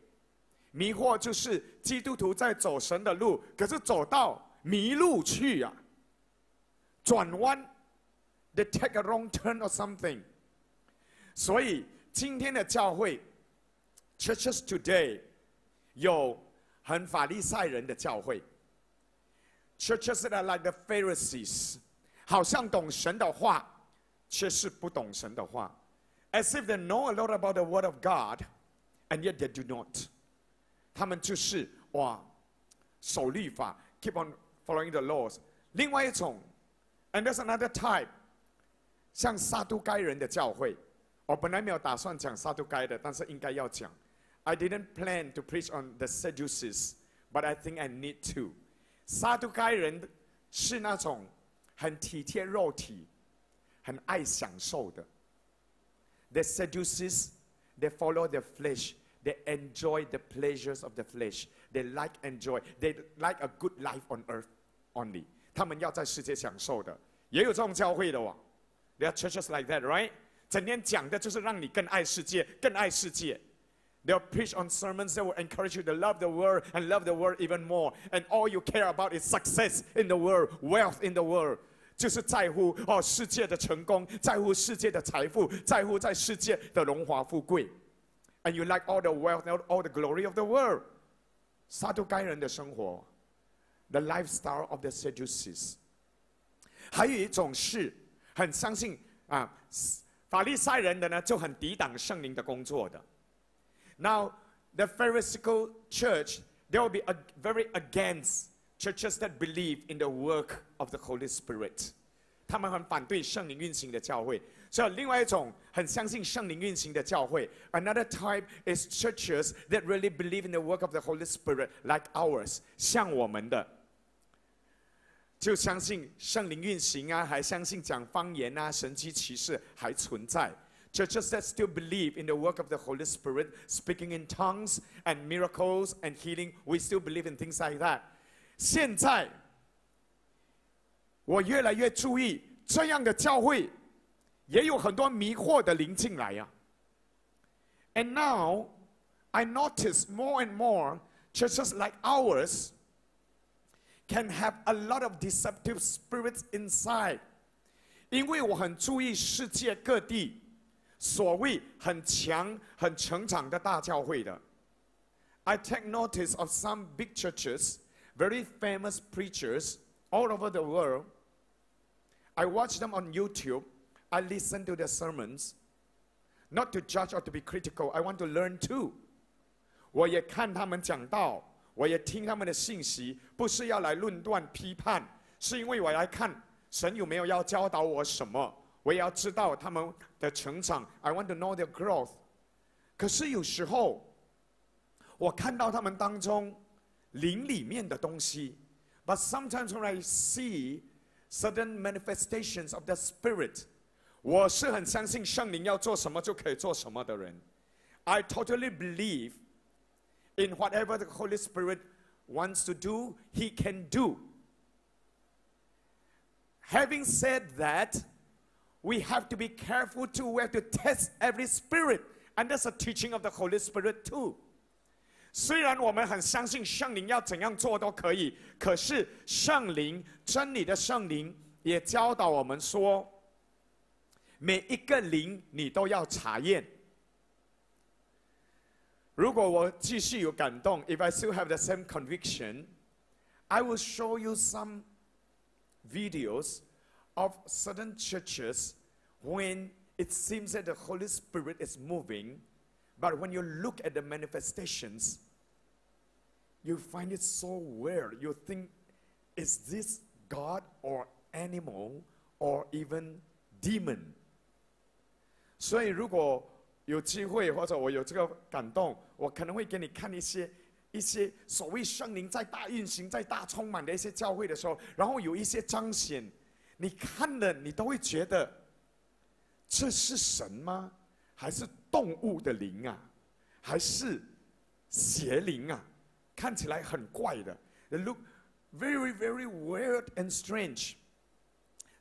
迷惑就是基督徒在走神的路，可是走到 迷路去啊，转弯，they take a wrong turn or something。所以今天的教会，churches today 有很法利赛人的教会，churches that are like the Pharisees，好像懂神的话，却是不懂神的话，as if they know a lot about the Word of God，and yet they do not。 他们就是哇，守律法，keep on following the laws。另外一种，and there's another type，像撒都该人的教会。我本来没有打算讲撒都该的，但是应该要讲。I didn't plan to preach on the Sadducees, but I think I need to。撒都该人是那种很体贴肉体、很爱享受的。The Sadducees, they follow the flesh. They enjoy the pleasures of the flesh. They like enjoy. They like a good life on earth only. 他们要在世界享受的，也有这种教会的哦。There are churches like that, right? 整天讲的就是让你更爱世界，更爱世界。They'll preach on sermons that will encourage you to love the world and love the world even more. And all you care about is success in the world, wealth in the world. 就是在乎哦世界的成功，在乎世界的财富，在乎在世界的荣华富贵。 And you like all the wealth, all the glory of the world. 撒都该人的生活，the lifestyle of the Sadducees。还有一种是很相信啊法利赛人的呢，就很抵挡圣灵的工作的。Now the Pharisaical church, they will be ag- very against churches that believe in the work of the Holy Spirit. 他们很反对圣灵运行的教会。 so 另外一种很相信圣灵运行的教会，another type is churches that really believe in the work of the Holy Spirit, like ours, ours，像我们的，就相信圣灵运行啊，还相信讲方言啊，神迹奇事还存在。Churches that still believe in the work of the Holy Spirit, speaking in tongues and miracles and healing, we still believe in things like that. 现在，我越来越注意这样的教会。也有很多迷惑的灵进来呀、啊。And now I notice more and more churches like ours can have a lot of deceptive spirits inside. 因为我很注意世界各地所谓很强、很成长的大教会的。I take notice of some big churches, very famous preachers all over the world. I watch them on YouTube. I listen to their sermons, not to judge or to be critical. I want to learn too. 我也看他们讲道，我也听他们的信息，不是要来论断批判，是因为我来看神有没有要教导我什么，我也要知道他们的成长。I want to know their growth。可是有时候，我看到他们当中灵里面的东西，but sometimes when I see certain manifestations of the spirit。 我是很相信圣灵要做什么就可以做什么的人。I totally believe in whatever the Holy Spirit wants to do, He can do. Having said that, we have to be careful too. We have to test every spirit. And that's a teaching of the Holy Spirit too. 虽然我们很相信圣灵要怎样做都可以，可是圣灵真理的圣灵也教导我们说， 每一个灵你都要查验。如果我继续有感动，if I still have the same conviction, I will show you some videos of certain churches when it seems that the Holy Spirit is moving, but when you look at the manifestations, you find it so weird. You think, is this God or animal or even demon? 所以，如果有机会或者我有这个感动，我可能会给你看一些一些所谓圣灵在大运行、在大充满的一些教会的时候，然后有一些彰显，你看了你都会觉得这是神吗？还是动物的灵啊？还是邪灵啊？看起来很怪的 look very very weird and strange。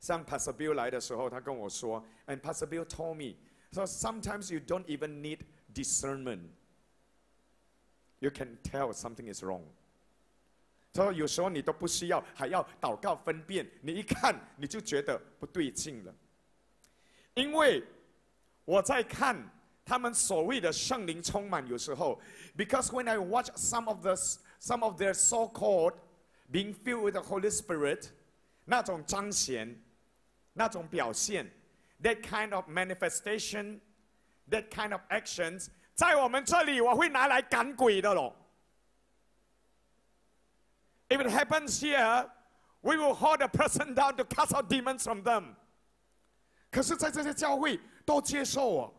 像 Pastor Bill 来的时候，他跟我说，and Pastor Bill told me。So sometimes you don't even need discernment. You can tell something is wrong. 他说有时候你都不需要，还要祷告分辨，你一看你就觉得不对劲了。因为我在看他们所谓的圣灵充满，有时候，because when I watch some of the some of their so-called being filled with the Holy Spirit，那种彰显，那种表现 ，that kind of manifestation，that kind of actions，在我们这里我会拿来赶鬼的咯。If it happens here, we will hold a person down to cast out demons from them. 可是，在这些教会都接受哦。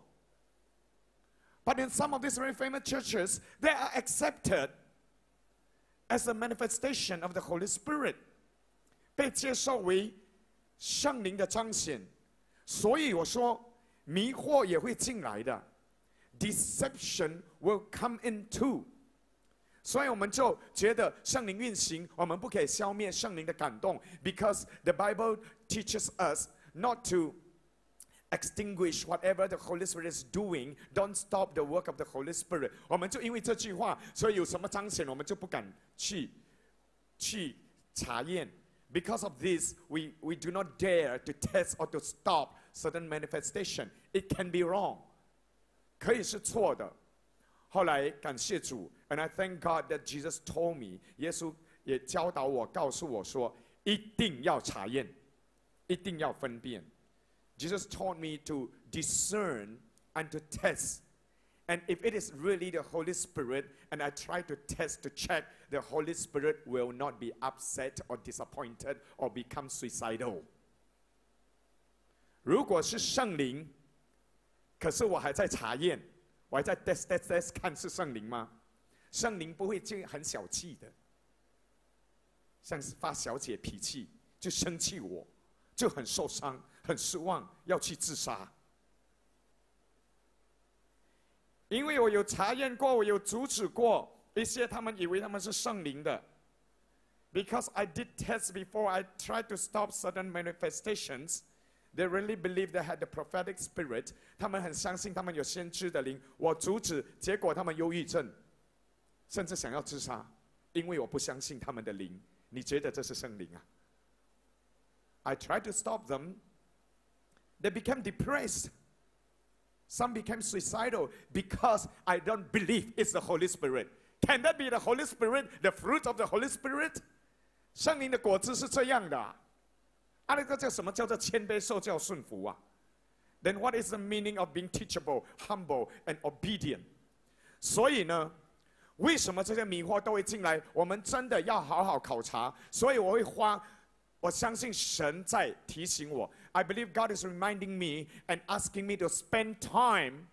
But in some of these very famous churches, they are accepted as a manifestation of the Holy Spirit，被接受为圣灵的彰显。 所以我说，迷惑也会进来的，deception will come into。所以我们就觉得圣灵运行，我们不可以消灭圣灵的感动，because the Bible teaches us not to extinguish whatever the Holy Spirit is doing. Don't stop the work of the Holy Spirit. 我们就因为这句话，所以有什么彰显，我们就不敢去去查验。Because of this, we, we do not dare to test or to stop certain manifestation. It can be wrong. 可以是错的。后来感谢主，and I thank God that Jesus told me，耶稣也教导我，告诉我说，一定要查验，一定要分辨。Jesus taught me to discern and to test. And if it is really the Holy Spirit, and I try to test to check, the Holy Spirit will not be upset or disappointed or become suicidal. 如果是圣灵，可是我还在查验，我还在 test test test 看是圣灵吗？圣灵不会就很小气的，像是发小姐脾气就生气我，就很受伤。很失望，要去自杀。因为我有查验过，我有阻止过一些他们以为他们是圣灵的。Because I did tests before I tried to stop certain manifestations, they really believe they had the prophetic spirit. 他们很相信他们有先知的灵。我阻止，结果他们忧郁症，甚至想要自杀，因为我不相信他们的灵。你觉得这是圣灵啊？I tried to stop them. They became depressed. Some became suicidal because I don't believe it's the Holy Spirit. Can that be the Holy Spirit, the fruit of the Holy Spirit? 圣灵的果子是这样的、啊。啊，那个叫什么叫做谦卑、受教、顺服啊？Then what is the meaning of being teachable, humble, and obedient? 所以呢，为什么这些迷惑都会进来？我们真的要好好考察。所以我会花，我相信神在提醒我。I believe God is reminding me and asking me to spend time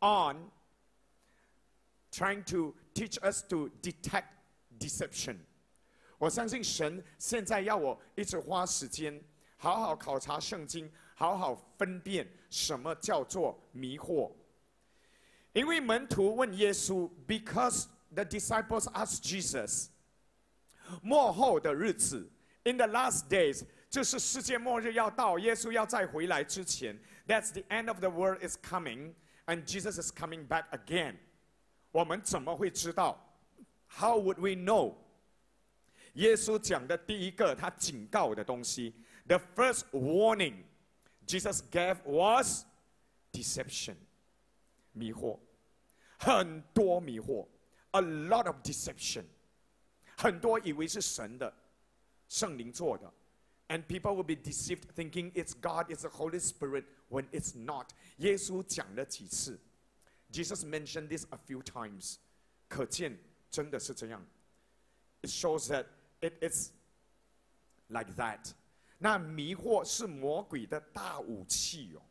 on trying to teach us to detect deception. 我相信神现在要我一直花时间，好好考察圣经，好好分辨什么叫做迷惑。因为门徒问耶稣，because the disciples asked Jesus，末后的日子，in the last days。 就是世界末日要到，耶稣要再回来之前，That's the end of the world is coming, and Jesus is coming back again。我们怎么会知道？How would we know？耶稣讲的第一个，他警告的东西，The first warning Jesus gave was deception，迷惑，很多迷惑，a lot of deception，很多以为是神的圣灵做的。 and people will be deceived thinking it's God, it's the Holy Spirit, when it's not. 耶稣讲了几次？Jesus mentioned this a few times. 可见真的是这样。It shows that it is like that. 那迷惑是魔鬼的大武器哦。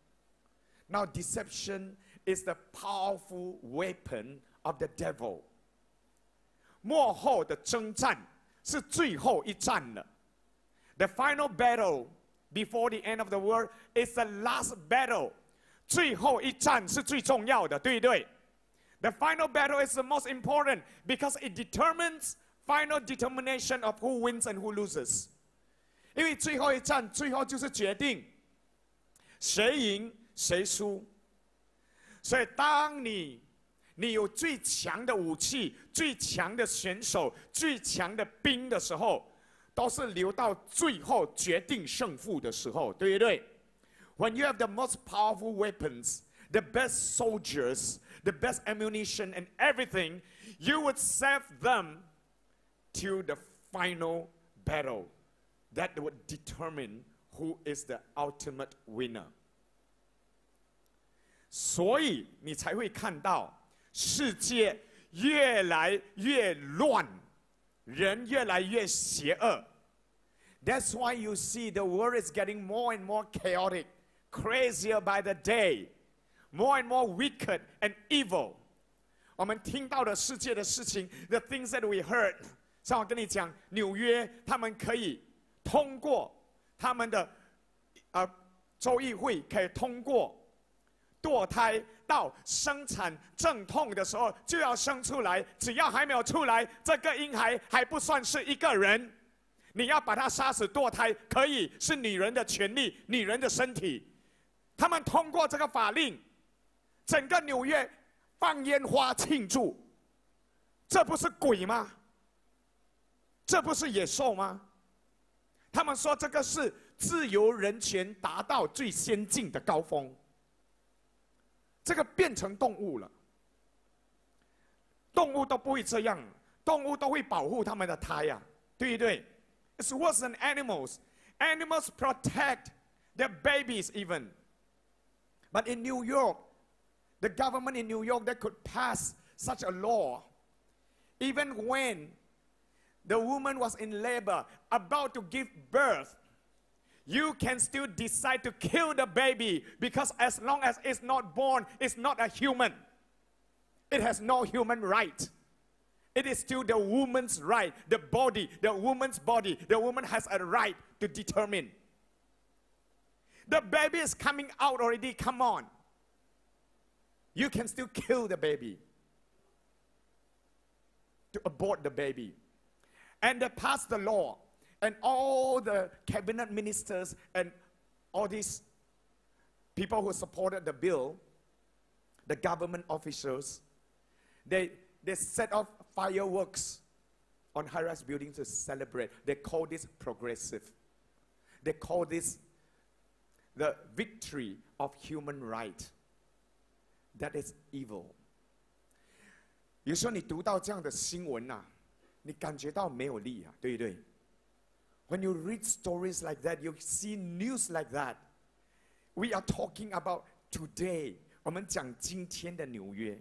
Now deception is the powerful weapon of the devil. 幕后的征战是最后一战了。 the final battle before the end of the world is the last battle. 最后一战是最重要的，对不对？The final battle is the most important because it determines final determination of who wins and who loses. 因为最后一战，最后就是决定谁赢谁输。所以，当你 你有最强的武器、最强的选手、最强的兵的时候， 都是留到最后决定胜负的时候，对不对？When you have the most powerful weapons, the best soldiers, the best ammunition, and everything, you would save them till the final battle that would determine who is the ultimate winner. 所以你才会看到世界越来越乱， 人越来越邪恶。That's why you see the world is getting more and more chaotic, crazier by the day, more and more wicked and evil. 我们听到的世界的事情，the things that we heard，像我跟你讲，纽约他们可以通过他们的呃州议会可以通过堕胎到生产阵痛的时候就要生出来，只要还没有出来，这个婴孩还不算是一个人。你要把他杀死堕胎，可以是女人的权利，女人的身体。他们通过这个法令，整个纽约放烟花庆祝，这不是鬼吗？这不是野兽吗？他们说这个是自由人权达到最先进的高峰。这个变成动物了，动物都不会这样，动物都会保护他们的胎呀、对不对？It's worse than animals. Animals protect their babies even. But in New York, the government in New York they could pass such a law, even when the woman was in labor, about to give birth, you can still decide to kill the baby because as long as it's not born, it's not a human. It has no human right. It is still the woman's right, the body, the woman's body. The woman has a right to determine. The baby is coming out already, come on. You can still kill the baby to abort the baby. And they passed the law and all the cabinet ministers and all these people who supported the bill, the government officials, they, they set off fireworks on high rise buildings to celebrate. They call this progressive. They call this the victory of human right. That is evil. 有时候你读到这样的新闻呐、啊，你感觉到没有力啊，对不对 ？when you read stories like that, you see news like that. We are talking about today. 我们讲今天的纽约，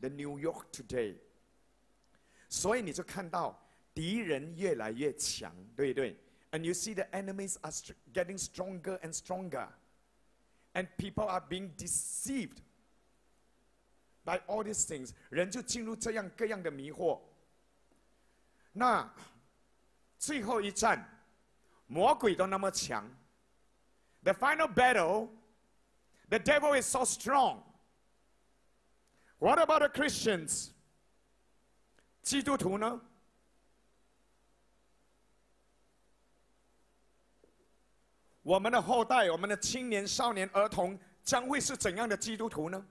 the New York today。所以你就看到敌人越来越强，对不对？And you see the enemies are str- getting stronger and stronger, and people are being deceived by all these things. 人就进入这样各样的迷惑。那 最后一战，魔鬼都那么强。The final battle, the devil is so strong. What about the Christians? 基督徒呢？我们的后代，我们的青年、少年、儿童将会是怎样的基督徒呢？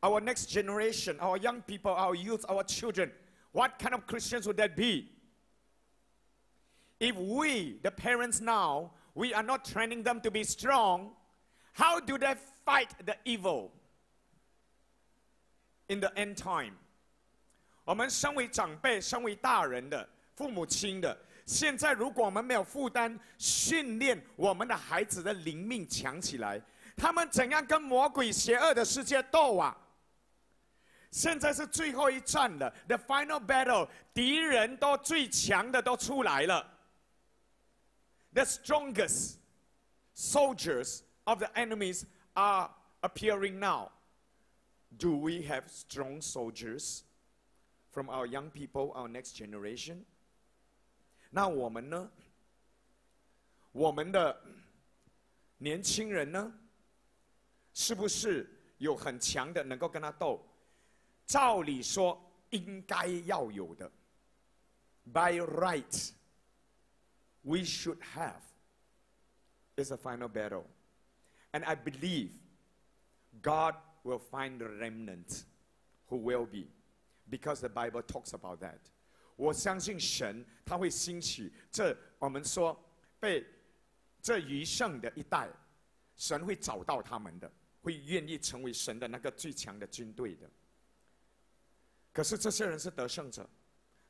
Our next generation, our young people, our youth, our children, what kind of Christians would that be? If we, the parents now, we are not training them to be strong, how do they fight the evil in the end time? 我们身为长辈、身为大人的、父母亲的，现在如果我们没有负担训练我们的孩子的灵命强起来，他们怎样跟魔鬼邪恶的世界斗啊？现在是最后一战了，the final battle，敌人都最强的都出来了。the strongest soldiers of the enemies are appearing now. Do we have strong soldiers from our young people, our next generation? 那我们呢？我们的年轻人呢？是不是有很强的能够跟他斗？照理说应该要有的，by right we should have is the final battle. And I believe God will find the remnant who will be, because the Bible talks about that. 我相信神他会兴起这我们说被这余剩的一代，神会找到他们的，会愿意成为神的那个最强的军队的。可是这些人是得胜者，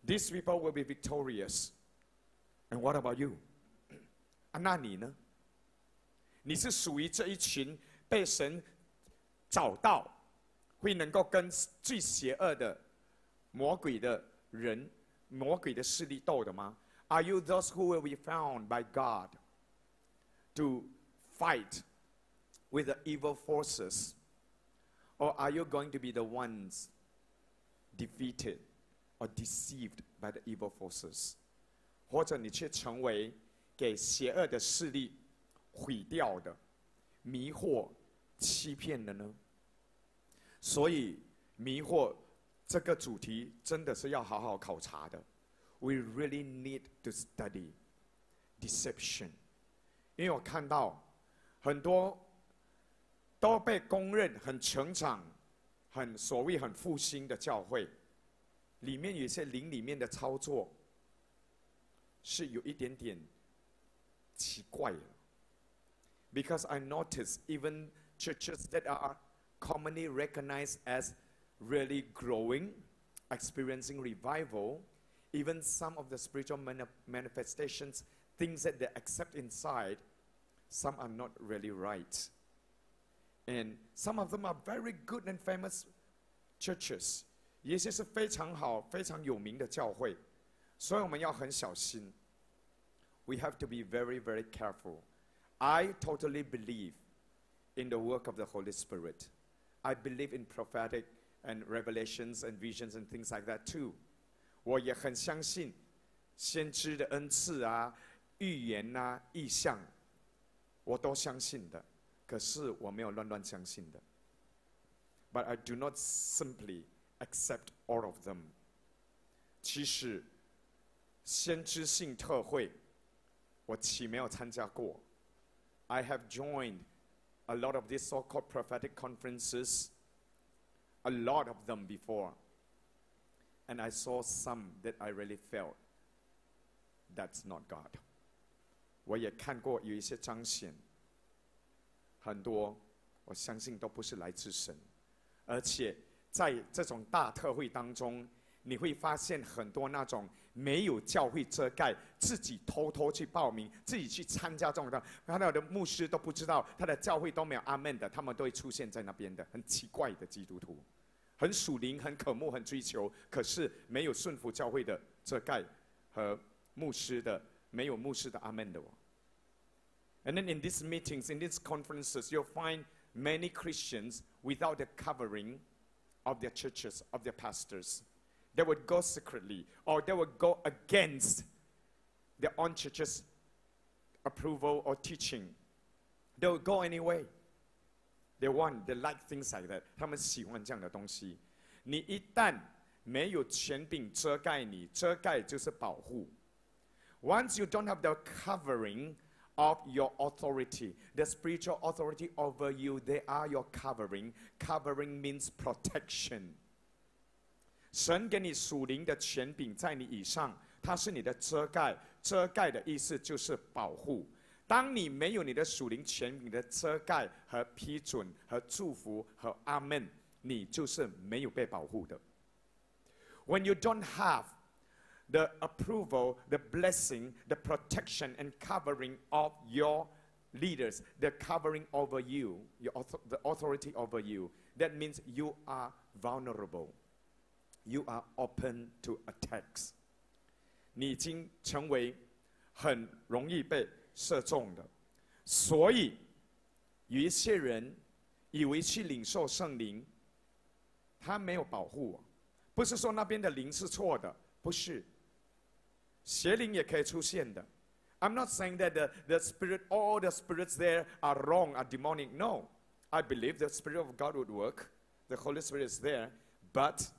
These people will be victorious. And what about you? 啊，那你呢？你是属于这一群被神找到，会能够跟最邪恶的魔鬼的人、魔鬼的势力斗的吗？Are you those who will be found by God to fight with the evil forces? Or are you going to be the ones defeated or deceived by the evil forces? 或者你却成为给邪恶的势力毁掉的、迷惑、欺骗的呢？所以，迷惑这个主题真的是要好好考察的。We really need to study deception，因为我看到很多都被公认很成长、很所谓很复兴的教会，里面有一些灵里面的操作是有一点点奇怪的。Because I notice even churches that are commonly recognized as really growing, experiencing revival, even some of the spiritual mani- manifestations, things that they accept inside, some are not really right. And some of them are very good and famous churches. 有些是非常好、非常有名的教会， 所以我们要很小心。We have to be very, very careful. I totally believe in the work of the Holy Spirit. I believe in prophetic and revelations and visions and things like that too. 我也很相信先知的恩赐啊、预言呐、啊、异象，我都相信的。可是我没有乱乱相信的。But I do not simply accept all of them. 其实先知性特会，我岂没有参加过？I have joined a lot of these so-called prophetic conferences, a lot of them before. And I saw some that I really felt that's not God. 我也看过有一些彰显，很多我相信都不是来自神，而且在这种大特会当中，你会发现很多那种没有教会遮盖，自己偷偷去报名，自己去参加这种的，看到的牧师都不知道，他的教会都没有阿门的，他们都会出现在那边的，很奇怪的基督徒，很属灵、很渴慕、很追求，可是没有顺服教会的遮盖和牧师的，没有牧师的阿门的哦。And then in these meetings, in these conferences, you'll find many Christians without the covering of their churches, of their pastors. They would go secretly, or they would go against their own church's approval or teaching. They would go anyway. They want, they like things like that. 他们喜欢这样的东西。你一旦没有权柄遮盖你，遮盖就是保护。Once you don't have the covering of your authority, the spiritual authority over you, they are your covering. Covering means protection. 神给你属灵的权柄在你以上，它是你的遮盖。遮盖的意思就是保护。当你没有你的属灵权柄的遮盖和批准和祝福和阿门，你就是没有被保护的。When you don't have the approval, the blessing, the protection and covering of your leaders, the covering over you, your author- the authority over you, that means you are vulnerable. You are open to attacks. 你已经成为很容易被射中的，所以有一些人以为去领受圣灵，他没有保护我，不是说那边的灵是错的，不是。邪灵也可以出现的。I'm not saying that the, the spirit, all the spirits there are wrong, are demonic. No. I believe the Spirit of God would work. The Holy Spirit is there. But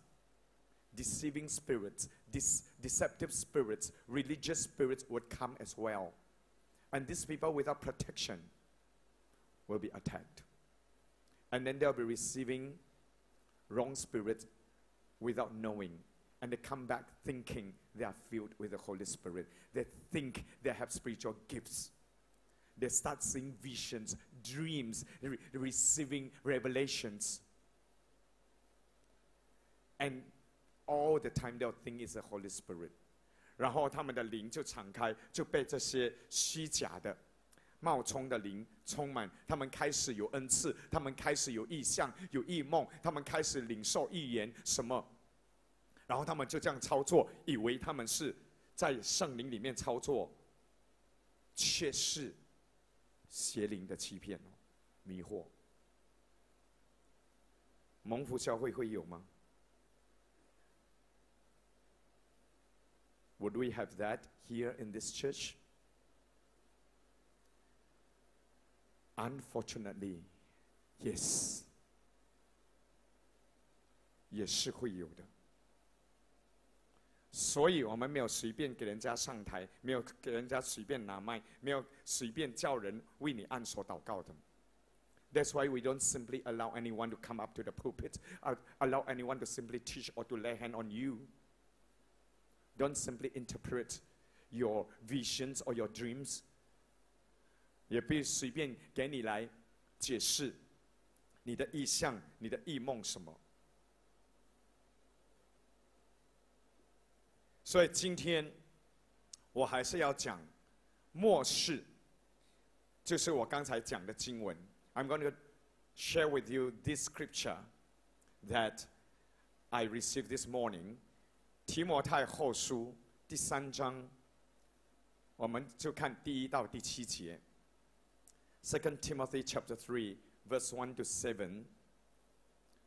deceiving spirits, deceptive spirits, religious spirits would come as well. And these people without protection will be attacked. And then they'll be receiving wrong spirits without knowing. And they come back thinking they are filled with the Holy Spirit. They think they have spiritual gifts. They start seeing visions, dreams, re- receiving revelations. And all the time they'll think it's the Holy Spirit. 然后他们的灵就敞开，就被这些虚假的、冒充的灵充满。他们开始有恩赐，他们开始有意象、有异梦，他们开始领受预言什么。然后他们就这样操作，以为他们是在圣灵里面操作，却是邪灵的欺骗，迷惑。蒙福教会会有吗 ？Would we have that here in this church? Unfortunately, yes. 也是会有的。所以我们没有随便给人家上台，没有给人家随便拿麦，没有随便叫人为你按手祷告的。That's why we don't simply allow anyone to come up to the pulpit, or allow anyone to simply teach or to lay hand on you. Don't simply interpret your visions or your dreams. dreams，也别随便给你来解释你的异象、你的异梦什么。所以今天我还是要讲末世，就是我刚才讲的经文。I'm going to share with you this scripture that I received this morning. 提摩太后书第三章，我们就看第一到第七节。Second Timothy chapter three, verse one to seven.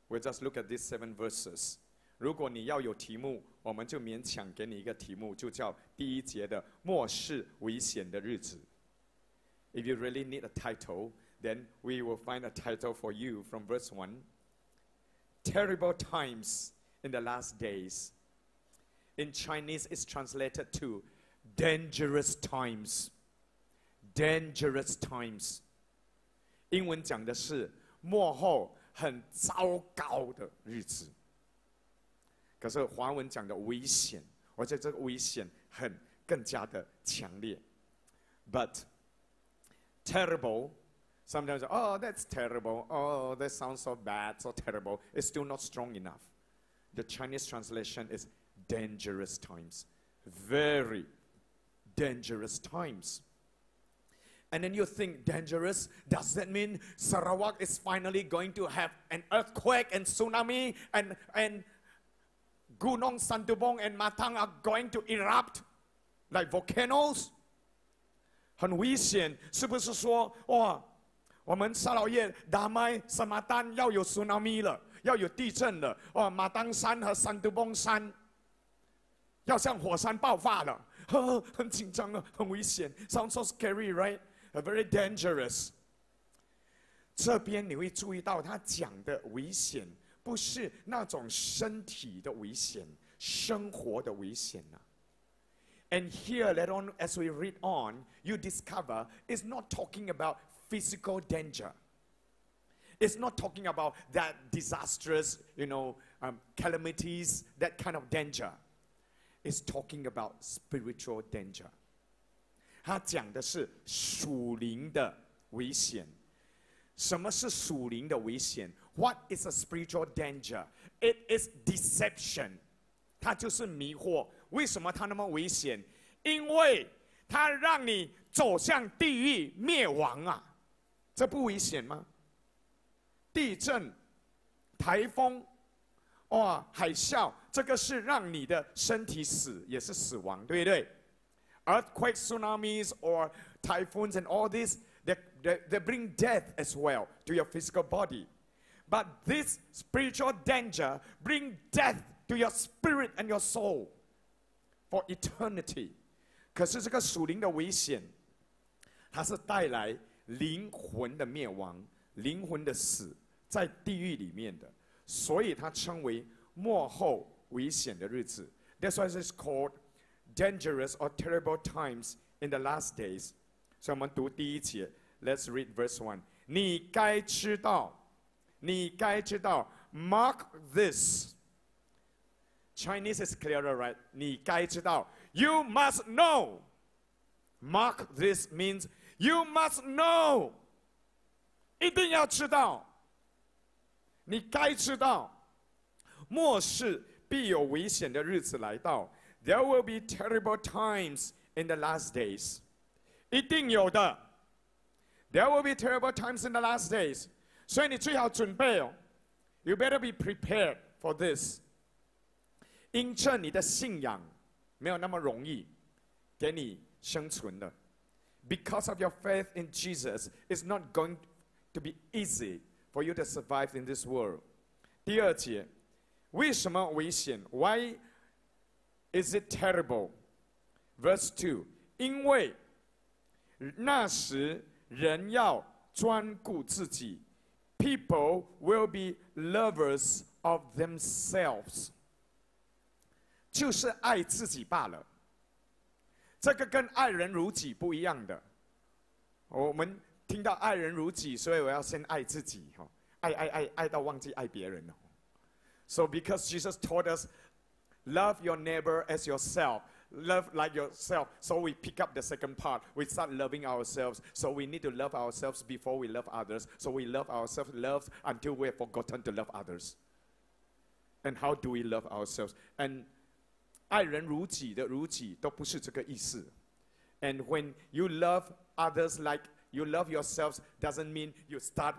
We'll just look at these seven verses. 如果你要有题目，我们就勉强给你一个题目，就叫第一节的末世危险的日子。If you really need a title, then we will find a title for you from verse 1. Terrible times in the last days. in Chinese is translated to dangerous times. Dangerous times. times，英文讲的是末后很糟糕的日子。可是华文讲的危险，而且这个危险很更加的强烈。But terrible, sometimes oh that's terrible, oh that sounds so bad, so terrible. It's still not strong enough. The Chinese translation is dangerous times, very dangerous times. And then you think dangerous, does that mean Sarawak is finally going to have an earthquake and tsunami and, and Gunung Santubong and Matang are going to erupt like volcanoes？很危险，是不是说哇，我们沙老叶达麦什么丹要有 tsunami 了，要有地震了？哦，马当山和山都崩山 要像火山爆发了，呵，很紧张啊，很危险，sounds so scary, right? Very dangerous。这边你会注意到他讲的危险。不是那种身体的危险，生活的危险呐、啊。And here, later on, as we read on, you discover it's not talking about physical danger. It's not talking about that disastrous, you know, um, calamities, that kind of danger. Is talking about spiritual danger. 他讲的是属灵的危险。什么是属灵的危险？what is a spiritual danger? It is deception. 它就是迷惑。为什么它那么危险？因为它让你走向地狱灭亡啊！这不危险吗？地震、台风、哇海啸，这个是让你的身体死，也是死亡，对不对？Earthquakes, tsunamis, or typhoons, and all this, they, they, they bring death as well to your physical body. But this spiritual danger bring death to your spirit and your soul for eternity. 可是这个属灵的危险，它是带来灵魂的灭亡、灵魂的死，在地狱里面的，所以它称为末后危险的日子。That's why it's called dangerous or terrible times in the last days. 所以我们读第一节，Let's read verse one. 你该知道。你该知道，mark this， Chinese is clearer, right? 你该知道，You must know. Mark this means you must know. 一定要知道，你该知道，末世 必有危险的日子来到。There will be terrible times in the last days. 一定有的。There will be terrible times in the last days. 所以你最好准备哦。You better be prepared for this. 因着你的信仰没有那么容易给你生存的。Because of your faith in Jesus, it's not going to be easy for you to survive in this world. 第二节， 为什么危险？Why is it terrible? Verse two，因为那时人要专顾自己，people will be lovers of themselves，就是爱自己罢了。这个跟爱人如己不一样的。我们听到爱人如己，所以我要先爱自己哈，爱爱爱爱到忘记爱别人了。So because Jesus taught us, love your neighbor as yourself, love like yourself. So we pick up the second part. We start loving ourselves. So we need to love ourselves before we love others. So we love ourselves, love until we have forgotten to love others. And how do we love ourselves? And 爱人如己的如己都不是这个意思。And when you love others like you love yourselves, doesn't mean you start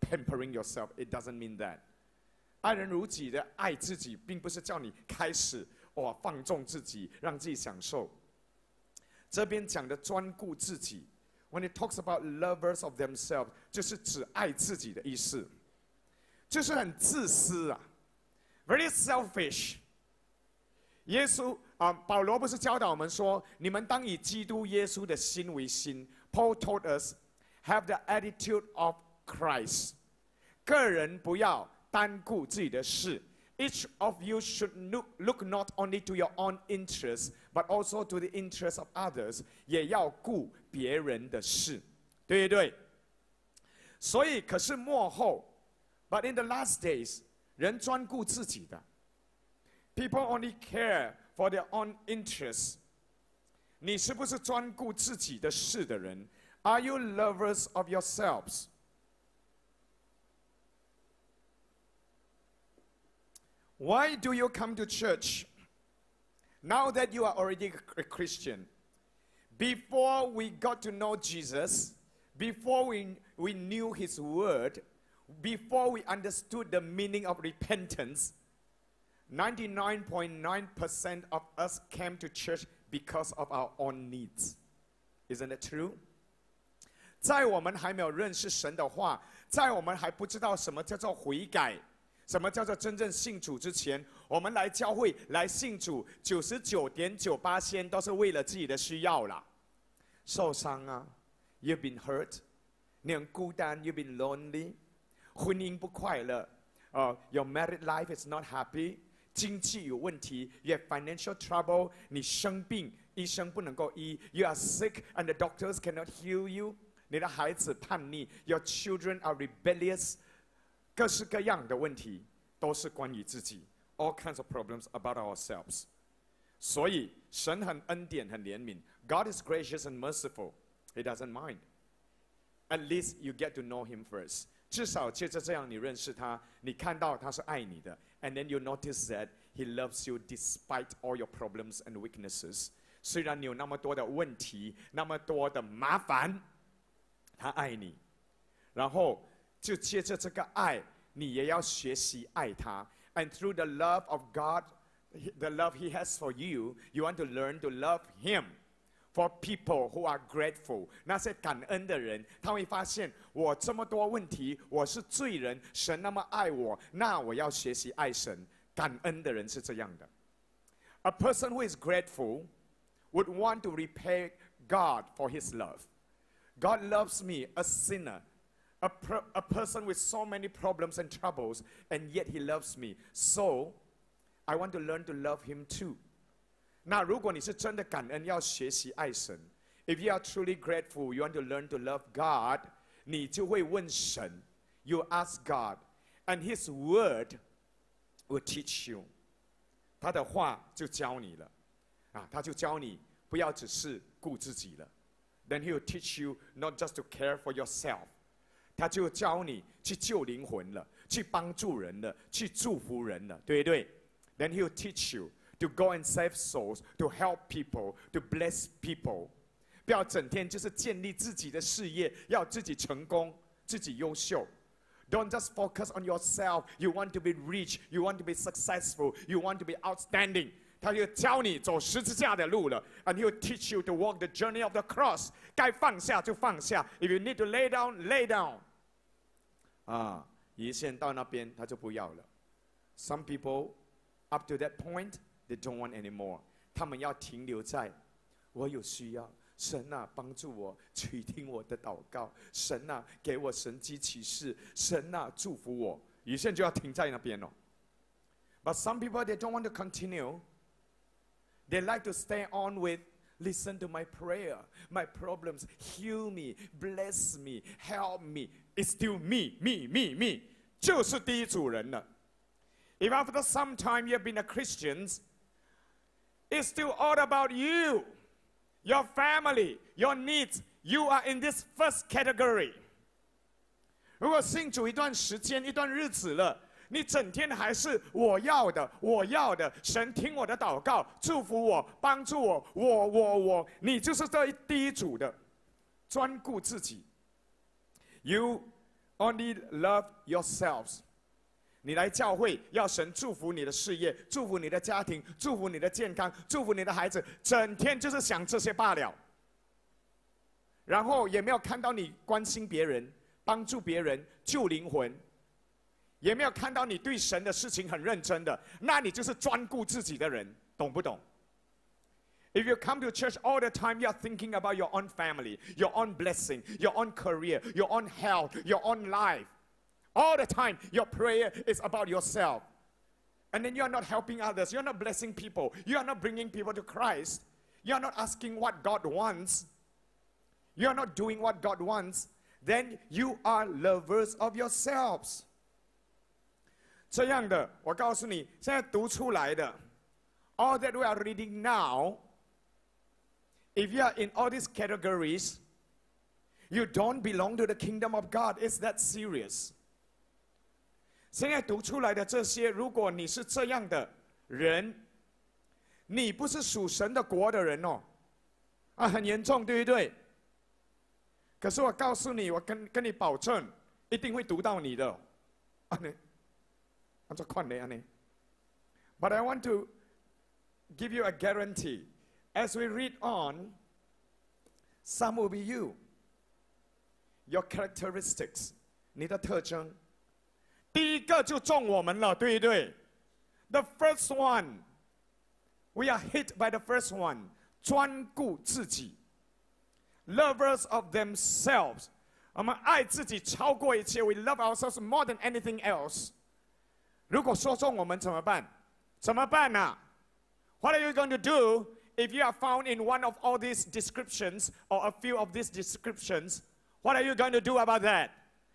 pampering yourself. It doesn't mean that. 爱人如己的爱自己，并不是叫你开始哇放纵自己，让自己享受。这边讲的专顾自己，when it talks about lovers of themselves，就是只爱自己的意思，就是很自私啊，very selfish。耶稣啊，保罗不是教导我们说，你们当以基督耶稣的心为心。Paul told us, have the attitude of Christ。个人不要单顾自己的事。Each of you should look, look not only to your own interests, but also to the interests of others，也要顾别人的事，对不对？所以，可是末后，But in the last days，人专顾自己的，People only care for their own interests。你是不是专顾自己的事的人？Are you lovers of yourselves？Why do you come to church now that you are already a Christian? Before we got to know Jesus, before we, we knew His Word, before we understood the meaning of repentance, 99.9% of us came to church because of our own needs. Isn't it true? 在我们还没有认识神的话，在我们还不知道什么叫做悔改， 什么叫做真正信主之前，我们来教会来信主，九十九点九八仙都是为了自己的需要啦。受伤啊，You've been hurt，你很孤单，You've been lonely，婚姻不快乐，呃、，Your married life is not happy。经济有问题，you have financial trouble，你生病，医生不能够医，you are sick and the doctors cannot heal you，你的孩子叛逆，your children are rebellious，各式各样的问题都是关于自己，all kinds of problems about ourselves。所以神很恩典，很怜悯，God is gracious and merciful，He doesn't mind。At least you get to know Him first。至少借着这样，你认识他，你看到他是爱你的，and then you notice that he loves you despite all your problems and weaknesses。虽然你有那么多的问题，那么多的麻烦，他爱你。然后 就借着这个爱，你也要学习爱他。And through the love of God, the love He has for you, you want to learn to love Him. For people who are grateful，那些感恩的人，他会发现我这么多问题，我是罪人，神那么爱我，那我要学习爱神。感恩的人是这样的。A person who is grateful would want to repay God for His love. God loves me, a sinner, a, per, a person with so many problems and troubles, and yet He loves me. So I want to learn to love Him too. 那如果你是真的感恩，要学习爱神，if you are truly grateful, you want to learn to love God，你就会问神，you ask God，and His word will teach you。 他的话就教你了，啊，他就教你不要只是顾自己了。Then he will teach you not just to care for yourself， 他就教你去救灵魂了，去帮助人了，去祝福人了，对不对？Then he will teach you to go and save souls, to help people, to bless people。不要整天就是建立自己的事业，要自己成功，自己优秀。Don't just focus on yourself. You want to be rich. You want to be successful. You want to be outstanding. 他就教你走十字架的路了，and he'll teach you to walk the journey of the cross。该放下就放下，if you need to lay down, lay down。啊，一线到那边他就不要了。Some people up to that point they don't want anymore。他们要停留在我有需要。神啊，帮助我，垂听我的祷告。神啊，给我神机启示。神啊，祝福我。一线就要停在那边哦。But some people they don't want to continue. They like to stay on with, listen to my prayer, my problems, heal me, bless me, help me. It's still me, me, me, me. 就是第一组人了。If after some time you've been a Christian, it's still all about you, your family, your needs. You are in this first category. 如果信主一段时间、一段日子了， 你整天还是我要的，我要的，神听我的祷告，祝福我，帮助我，我我我，你就是这一第一组的，专顾自己。You only love yourselves。你来教会要神祝福你的事业，祝福你的家庭，祝福你的健康，祝福你的孩子，整天就是想这些罢了。然后也没有看到你关心别人、帮助别人、救灵魂。也没有看到你对神的事情很认真的，那你就是专顾自己的人，懂不懂？If you come to church all the time, you are thinking about your own family, your own blessing, your own career, your own health, your own life. All the time, your prayer is about yourself. And then you are not helping others. You're not blessing people. You are not bringing people to Christ. You are not asking what God wants. You are not doing what God wants. Then you are lovers of yourselves. 这样的，我告诉你，现在读出来的，all that we are reading now, if you are in all these categories, you don't belong to the kingdom of God. Is that serious. 现在读出来的这些，如果你是这样的人，你不是属神的国的人哦，啊，很严重，对不对？可是我告诉你，我跟跟你保证，一定会读到你的，啊，你。I'm so But I want to give you a guarantee. As we read on, some will be you. Your characteristics, 你的特征。第一个就中我们了，对不对？The first one, we are hit by the first one. 专顾自己，lovers of themselves. 我们爱自己超过一切。We love ourselves more than anything else. 如果说中我们怎么办？怎么办呢？What are you going to do if you are found in one of all these descriptions or a few of these descriptions? What are you going to do about that？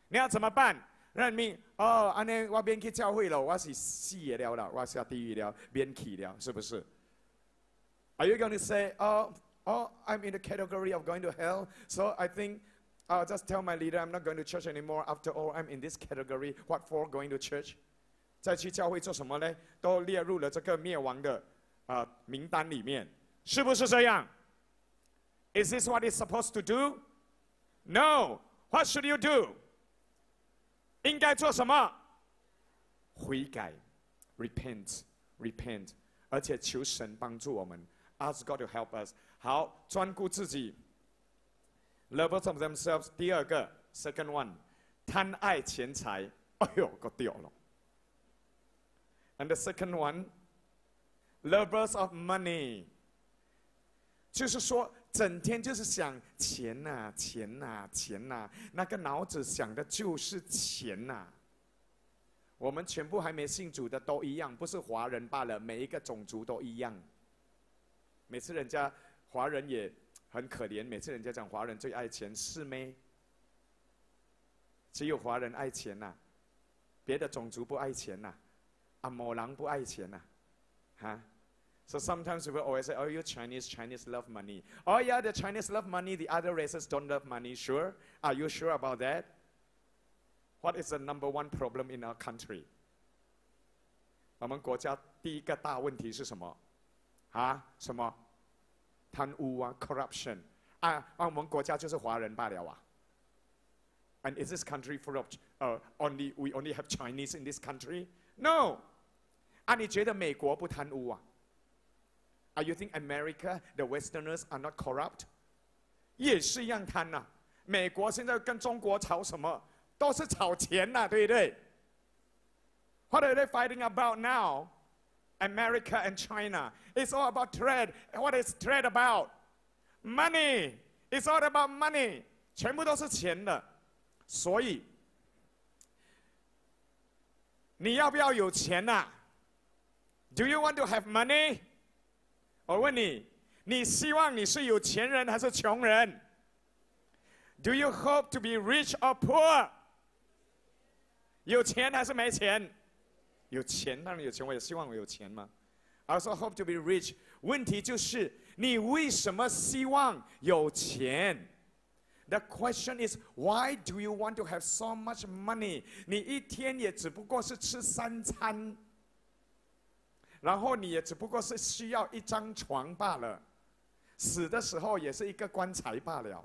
你要怎么办？认命哦，安尼我免去教会了，我是死了了，我下地狱了，免去了，是不是？Are you going to say, oh, oh, I'm in the category of going to hell, so I think I'll just tell my leader I'm not going to church anymore. After all, I'm in this category. What for going to church? 再去教会做什么呢？都列入了这个灭亡的啊名单里面，是不是这样？Is this what is supposed to do? No. What should you do? 应该做什么？悔改，repent, repent，而且求神帮助我们，ask God to help us。好，专顾自己，lovers of themselves。第二个，second one，贪爱钱财。哎呦，搞掉了。And the second one, lovers of money，就是说整天就是想钱呐、钱呐、钱呐，那个脑子想的就是钱呐。我们全部还没信主的都一样，不是华人罢了，每一个种族都一样。每次人家华人也很可怜，每次人家讲华人最爱钱，是没？只有华人爱钱呐，别的种族不爱钱呐。啊，某人不爱钱呐， Huh? So sometimes people always say, oh, you Chinese, Chinese love money. Oh, yeah, the Chinese love money, the other races don't love money. Sure? Are you sure about that? What is the number one problem in our country? 我们国家第一个大问题是什么？啊？什么？贪污啊，corruption 啊啊！我们国家就是华人罢了啊。And is this country full of uh, only we only have Chinese in this country? No. 啊，你觉得美国不贪污啊？Are you think America the Westerners are not corrupt？也是一样贪呐、美国现在跟中国吵什么？都是吵钱呐、对不对？What are they fighting about now? America and China. It's all about trade. What is trade about? Money. It's all about money. 全部都是钱的。所以，你要不要有钱呐、Do you want to have money？我问你，你希望你是有钱人还是穷人？Do you hope to be rich or poor？有钱还是没钱？有钱当然有钱，我也希望我有钱嘛。I also hope to be rich。问题就是你为什么希望有钱？The question is why do you want to have so much money？你一天也只不过是吃三餐，然后你也只不过是需要一张床罢了，死的时候也是一个棺材罢了。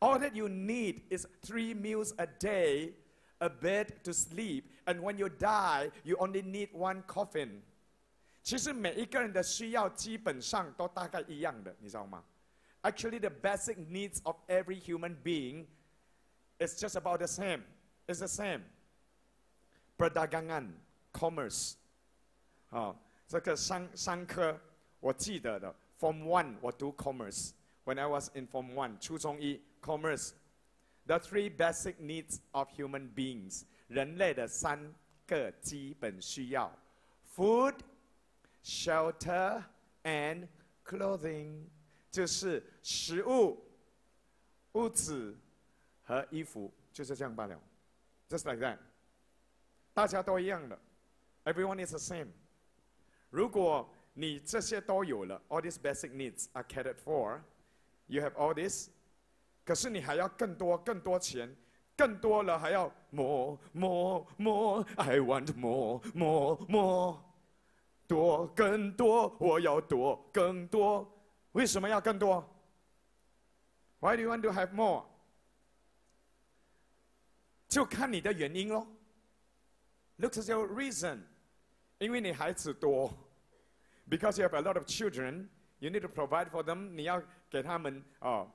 All that you need is three meals a day, a bed to sleep, and when you die, you only need one coffin. 其实每一个人的需要基本上都大概一样的，你知道吗？Actually, the basic needs of every human being is just about the same. It's the same. Perdagangan, commerce. 啊、这个商商科我记得的，Form One 我读 commerce。When I was in Form One，初中一 commerce。The three basic needs of human beings，人类的三个基本需要：food、shelter and clothing，就是食物、屋子和衣服，就是这样罢了。Just like that，大家都一样的，everyone is the same。 如果你这些都有了，all these basic needs are catered for，you have all this，可是你还要更多更多钱，更多了还要 more more more，I want more more more，多更多，我要多更多，为什么要更多？Why do you want to have more？就看你的原因咯。Look at your reason，因为你孩子多，because you have a lot of children，you need to provide for them，你要给他们哦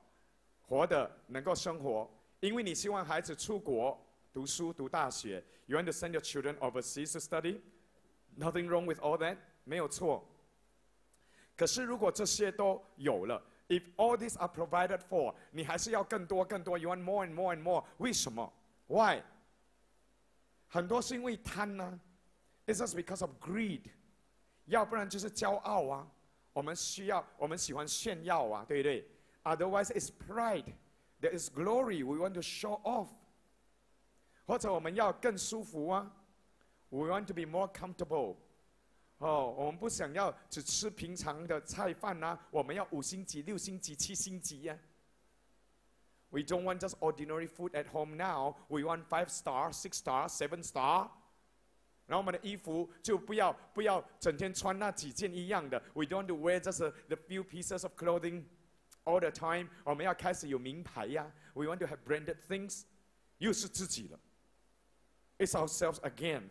活的能够生活，因为你希望孩子出国读书读大学，you want to send your children overseas to study，nothing wrong with all that，没有错。可是如果这些都有了，if all these are provided for，你还是要更多更多，you want more and more and more，为什么？Why？很多是因为贪呢、It's just because of greed，要不然就是骄傲啊。我们需要，我们喜欢炫耀啊，对不对？Otherwise, it's pride. There is glory. We want to show off. 或者我们要更舒服啊。We want to be more comfortable. 哦，我们不想要只吃平常的菜饭呐、我们要五星级、六星级、七星级呀、We don't want just ordinary food at home now. We want five star, six star, seven star. 然后我们的衣服就不要不要整天穿那几件一样的。We don't want to wear just a, the few pieces of clothing all the time. 我们要开始有名牌呀。We want to have branded things. 又是自己了。It's ourselves again.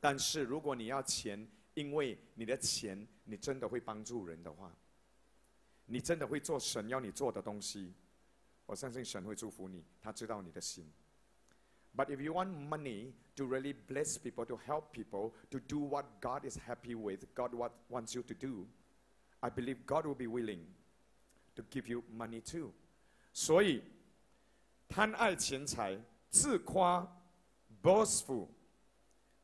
但是如果你要钱，因为你的钱，你真的会帮助人的话，你真的会做神要你做的东西，我相信神会祝福你，他知道你的心。But if you want money to really bless people, to help people, to do what God is happy with, God what wants you to do, I believe God will be willing to give you money too. 所以，贪爱钱财、自夸、boastful、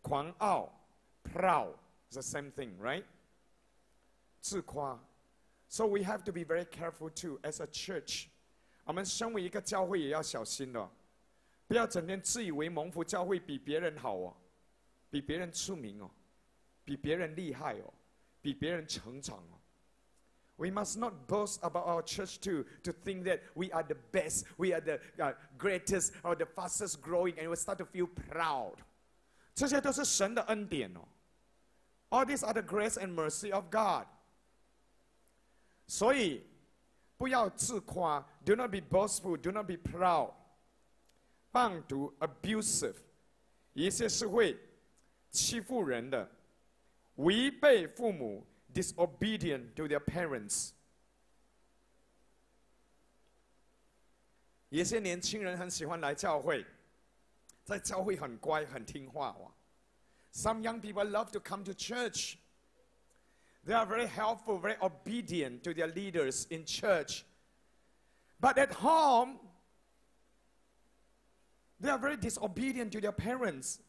狂傲、proud is the same thing, right? 自夸。So we have to be very careful too as a church. 我们身为一个教会也要小心的。 不要整天自以为蒙福教会比别人好哦，比别人出名哦， 比别人厉害哦，比别人成长哦。We must not boast about our church too, to think that we are the best, we are the uh, greatest, or the fastest growing, and we start to feel proud. 这些都是神的恩典哦。All these are the grace and mercy of God. 所以不要自夸，Do not be boastful, do not be proud. 谤讟 （abusive），一些是会欺负人的，违背父母 （disobedient to their parents）。有些年轻人很喜欢来教会，在教会很乖很听话哇。Some young people love to come to church. They are very helpful, very obedient to their leaders in church. But at home, they are very disobedient to their parents.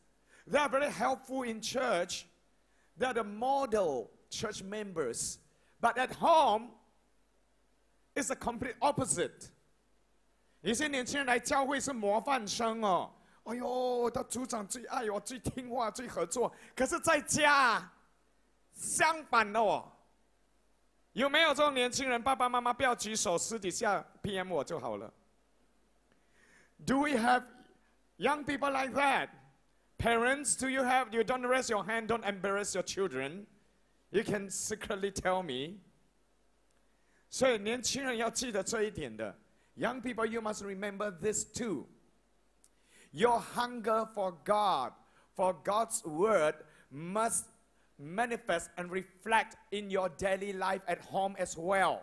They are very helpful in church. They are the model church members. But at home, it's the complete opposite. 有些年轻人来教会是模范生哦，哎呦，他组长最爱我，最听话，最合作。可是在家，相反的哦。有没有这种年轻人？爸爸妈妈不要举手，私底下 PM 我就好了。Do we have young people like that? Parents, do you have? You don't raise your hand. Don't embarrass your children. You can secretly tell me. 所以年轻人要记得这一点的。Young people, you must remember this too. Your hunger for God, for God's word, must manifest and reflect in your daily life at home as well.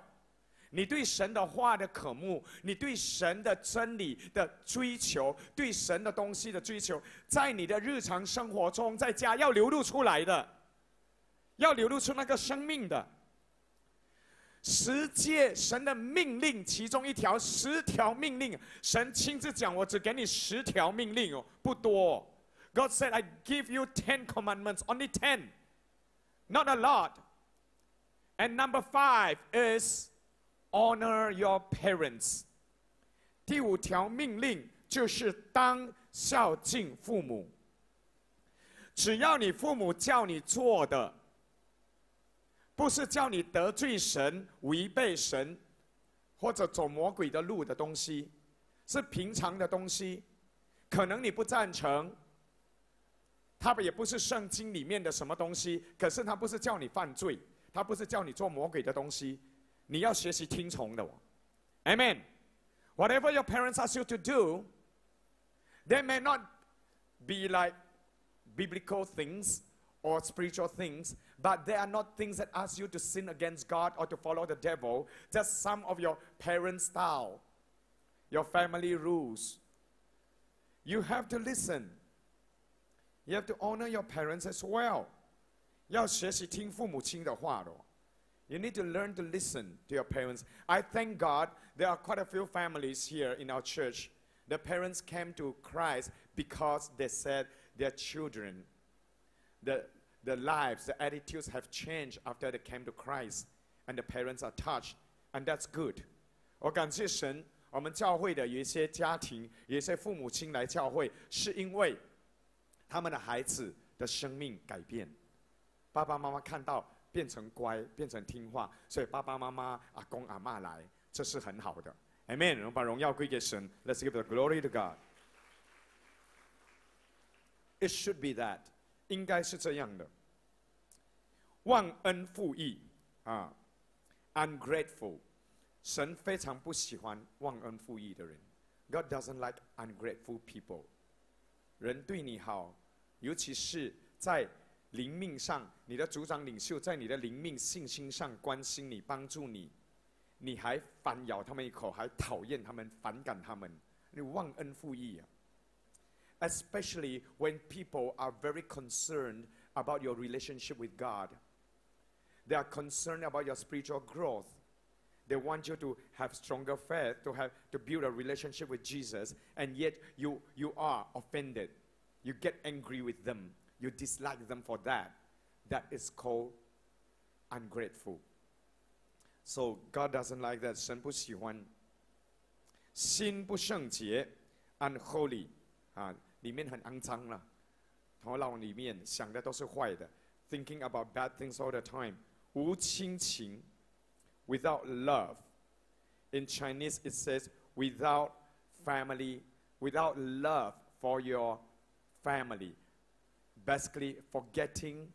你对神的话的渴慕，你对神的真理的追求，对神的东西的追求，在你的日常生活中，在家要流露出来的，要流露出那个生命的。十诫神的命令，其中一条十条命令，神亲自讲，我只给你十条命令哦，不多。God said, "I give you ten commandments, only ten, not a lot." And number five is honor your parents. 第五条命令就是当孝敬父母。只要你父母叫你做的。不是叫你得罪神、违背神，或者走魔鬼的路的东西，是平常的东西。可能你不赞成，他也不是圣经里面的什么东西。可是他不是叫你犯罪，他不是叫你做魔鬼的东西。你要学习听从的哦。Amen. Whatever your parents ask you to do, they may not be like biblical things or spiritual things. But they are not things that ask you to sin against God or to follow the devil. Just some of your parent style, your family rules. You have to listen. You have to honor your parents as well. 要学习听父母亲的话的。 You need to learn to listen to your parents. I thank God there are quite a few families here in our church. The parents came to Christ because they said their children, the, the lives, the attitudes have changed after they came to Christ, and the parents are touched, and that's good. 我感谢神，我们教会的有一些家庭，有一些父母亲来教会，是因为他们的孩子的生命改变，爸爸妈妈看到 变成乖，变成听话，所以爸爸妈妈、阿公阿妈来，这是很好的。Amen。我们把荣耀归给神。Let's give the glory to God. It should be that. 应该是这样的。忘恩负义啊，ungrateful，神非常不喜欢忘恩负义的人。God doesn't like ungrateful people。人对你好，尤其是在灵命上，你的组长领袖在你的灵命信心上关心你、帮助你，你还反咬他们一口，还讨厌他们、反感他们，你忘恩负义啊！especially when people are very concerned about your relationship with God. They are concerned about your spiritual growth. They want you to have stronger faith, to have to build a relationship with Jesus, and yet you you are offended. You get angry with them. You dislike them for that. That is called ungrateful. So God doesn't like that. 神不喜欢。心不圣洁，unholy 啊，里面很肮脏了，头脑里面想的都是坏的， thinking about bad things all the time. 无亲情 without love. In Chinese, it says without family, without love for your family. Basically, forgetting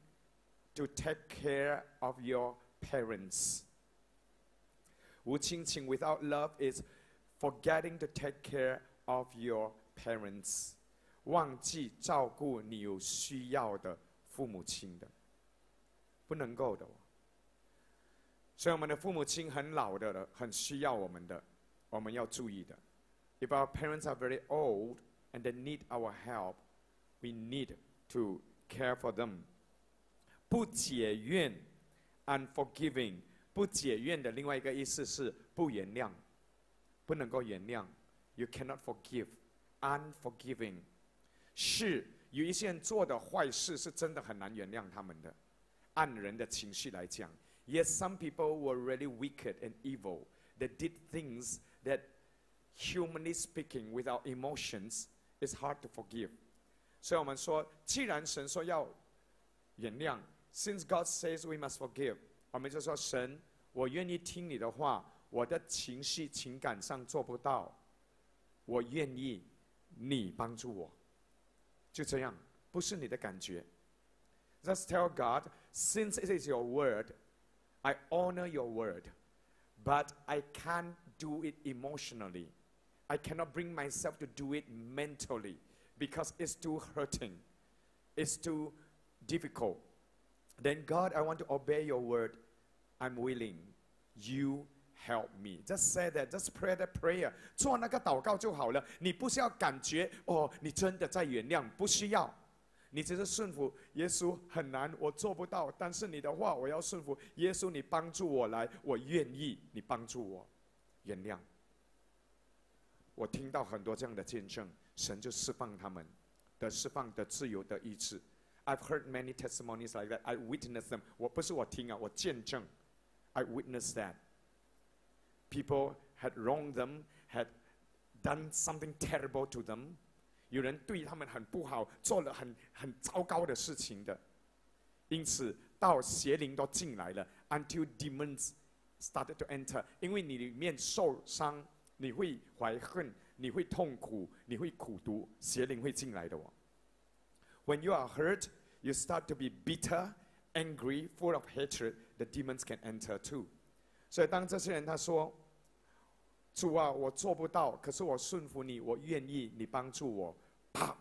to take care of your parents. 无亲情 without love is forgetting to take care of your parents. 忘记照顾你有需要的父母亲的，不能够的哦。所以我们的父母亲很老的了，很需要我们的，我们要注意的。If our parents are very old and they need our help, we need to care for them. 不解怨，unforgiving，不解怨的另外一个意思是不原谅，不能够原谅。You cannot forgive, unforgiving. 是有一些人做的坏事是真的很难原谅他们的。按人的情绪来讲，Yes, some people were really wicked and evil. They did things that, humanly speaking, without emotions, is hard to forgive. 所以我们说，既然神说要原谅，Since God says we must forgive，我们就说神，我愿意听你的话，我的情绪情感上做不到，我愿意你帮助我。就这样，不是你的感觉。Just tell God, since it is your word, I honor your word, but I can't do it emotionally. I cannot bring myself to do it mentally Because it's too hurting. It's too difficult. Then, God, I want to obey your word. I'm willing. You help me. Just say that. Just pray that prayer. 做那个祷告就好了。你不需要感觉哦，你真的在原谅，不需要。你只是顺服耶稣，很难，我做不到。但是你的话，我要顺服耶稣，你帮助我来，我愿意，你帮助我，原谅。我听到很多这样的见证，神就释放他们的释放的自由的意志。I've heard many testimonies like that. I witnessed them. 我不是我听啊，我见证。I witnessed that. People had wronged them, had done something terrible to them. 有人对他们很不好，做了很很糟糕的事情的，因此到邪灵都进来了，until demons started to enter。因为你里面受伤，你会怀恨，你会痛苦，你会苦毒，邪灵会进来的哦。When you are hurt, you start to be bitter, angry, full of hatred. The demons can enter too. 所以当这些人他说：“主啊，我做不到，可是我顺服你，我愿意，你帮助我。”啪，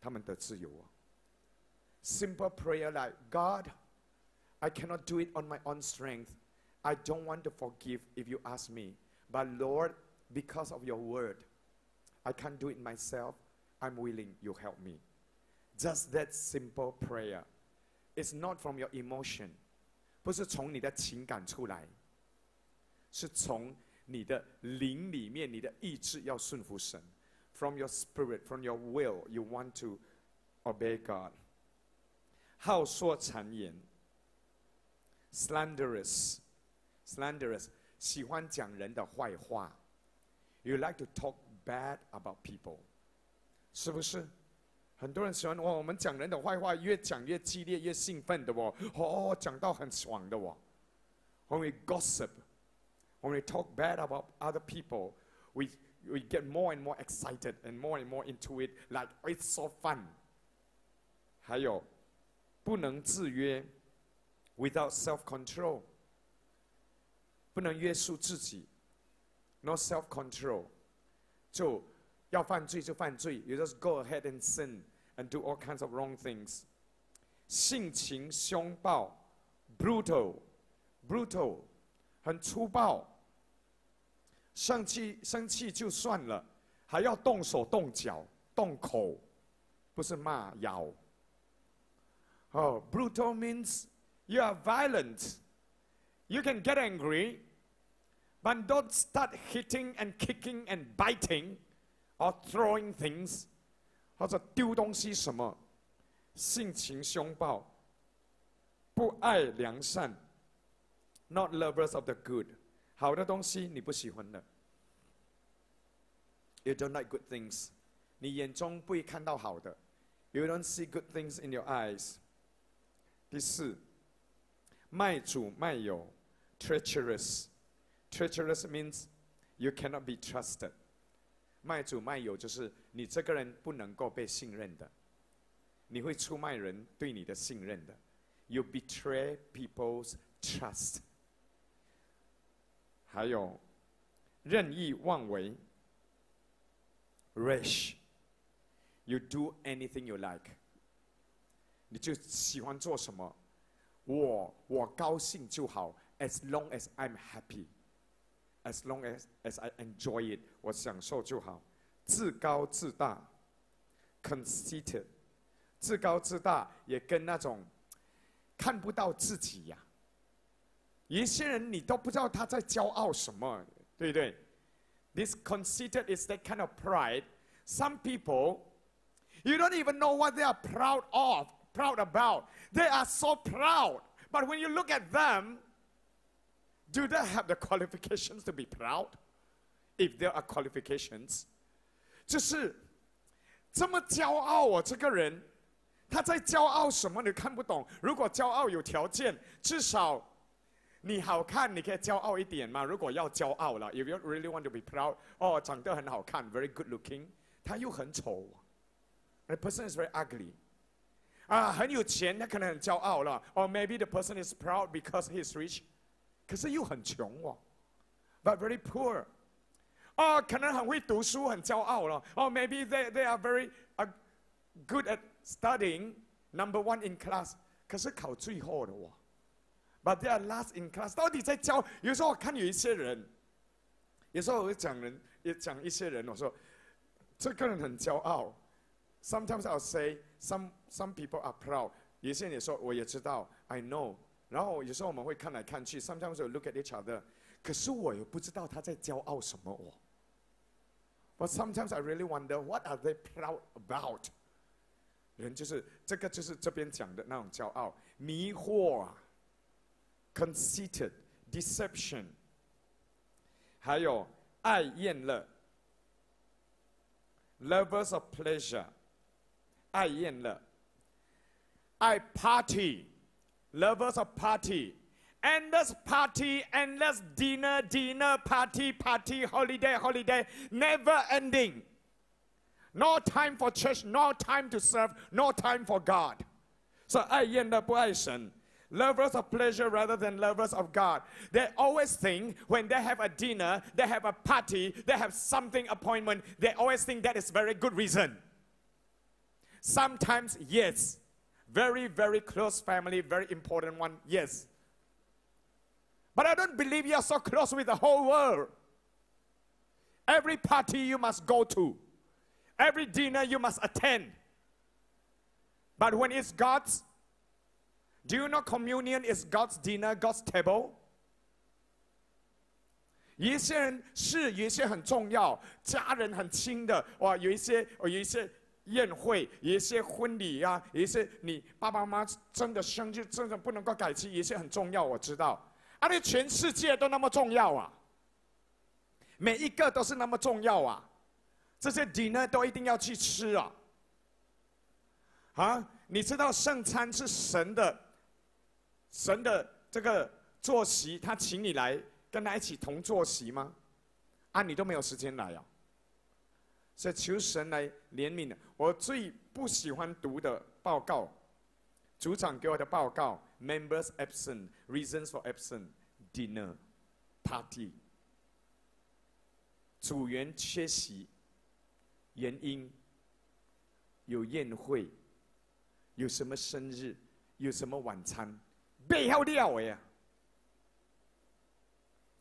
他们得自由啊。Simple prayer like God, I cannot do it on my own strength. I don't want to forgive if you ask me, but Lord, because of your word. I can't do it myself. I'm willing. You help me. Just that simple prayer. It's not from your emotion，不是从你的情感出来，是从。你的灵里面，你的意志要顺服神。From your spirit, from your will, you want to obey God. 好说谗言，slanderous, slanderous，喜欢讲人的坏话。You like to talk bad about people，是不是？很多人喜欢哦，我们讲人的坏话，越讲越激烈，越兴奋的哦，哦，讲到很爽的哦。When we gossip. when we talk bad about other people, we, we get more and more excited and more and more into it, like it's so fun. 还有，不能制约，without self-control，不能约束自己，no self-control， 就要犯罪就犯罪，you just go ahead and sin and do all kinds of wrong things。性情凶暴，brutal，brutal，很粗暴。生气生气就算了，还要动手动脚动口，不是骂咬。Oh, brutal means you are violent. You can get angry, but don't start hitting and kicking and biting or throwing things，或者丢东西什么，性情凶暴，不爱良善，not lovers of the good。好的东西你不喜欢的，You don't like good things，你眼中不会看到好的，You don't see good things in your eyes。第四，卖主卖友，treacherous。treacherous means you cannot be trusted。卖主卖友就是你这个人不能够被信任的，你会出卖人对你的信任的。You betray people's trust。还有任意妄为，rash。You do anything you like。你就喜欢做什么，我我高兴就好，as long as I'm happy。 as long as as I enjoy it，我享受就好。自高自大，conceited，自高自大也跟那种看不到自己呀。有一些人你都不知道他在骄傲什么，对不对？This conceited is that kind of pride. Some people, you don't even know what they are proud of, proud about. They are so proud, but when you look at them, do they have the qualifications to be proud? If there are qualifications，就是这么骄傲哦，这个人他在骄傲什么？你看不懂。如果骄傲有条件，至少你好看，你可以骄傲一点嘛。如果要骄傲了，if you really want to be proud，哦，长得很好看，very good looking，他又很丑，the person is very ugly。啊，很有钱，他可能很骄傲了。Or maybe the person is proud because he is rich， 可是又很穷哦，but very poor。哦，可能很会读书，很骄傲了。哦，maybe they they are very uh, good at studying, number one in class，可是考最后的哇。But they are last in class。到底在教？有时候我看有一些人，有时候我会讲人，也讲一些人，我说这个人很骄傲。Sometimes I'll say some some people are proud。有些人也说我也知道，I know。然后有时候我们会看来看去，sometimes we look at each other，可是我也不知道他在骄傲什么我。But sometimes I really wonder what are they proud about？人就是这个，就是这边讲的那种骄傲、迷惑、conceited、deception，还有爱宴乐 （lovers of pleasure），爱宴乐，爱 party。party，lovers of party。endless party, endless dinner, dinner, party, party, holiday, holiday, never ending. No time for church, no time to serve, no time for God. So 爱厌的不爱神。Lovers of pleasure rather than lovers of God. They always think when they have a dinner, they have a party, they have something appointment, they always think that is very good reason. Sometimes, yes. Very, very close family, very important one, yes. But I don't believe you're so close with the whole world. Every party you must go to, every dinner you must attend. But when it's God's, do you know communion is God's dinner, God's table? 有一些人是有一些很重要，家人很亲的哇，有一些哦，有一些 宴会，一些婚礼啊，一些你爸爸妈妈真的生日真的不能够改期，一些很重要，我知道。啊，那全世界都那么重要啊，每一个都是那么重要啊，这些 dinner 都一定要去吃啊。啊，你知道圣餐是神的，神的这个坐席，他请你来跟他一起同坐席吗？啊，你都没有时间来啊，所以求神来怜悯。我最不喜欢读的报告，组长给我的报告。members absent, reasons for absent, dinner, party. 组员缺席，原因有宴会，有什么生日，有什么晚餐，背后料呀，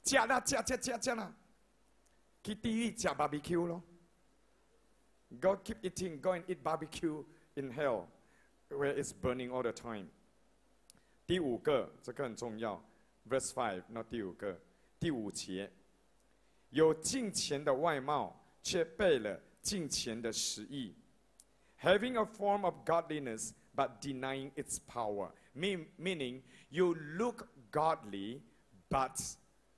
加啦加加加加啦，去地狱吃 barbecue 咯。Go keep eating, go and eat barbecue in hell, where it's burning all the time. 第五个，这个很重要，verse five，那第五个，第五节，有金钱的外貌，却背了金钱的实意，having a form of godliness but denying its power. Mean, meaning you look godly, but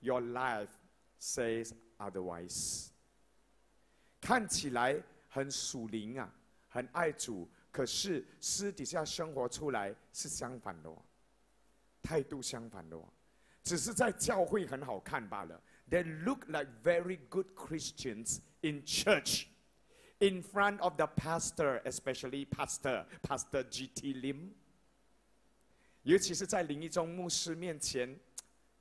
your life says otherwise. 看起来 很属灵啊，很爱主，可是私底下生活出来是相反的哦，态度相反的哦，只是在教会很好看罢了。They look like very good Christians in church, in front of the pastor, especially pastor Pastor G.T. Lim。尤其是在灵异中牧师面前，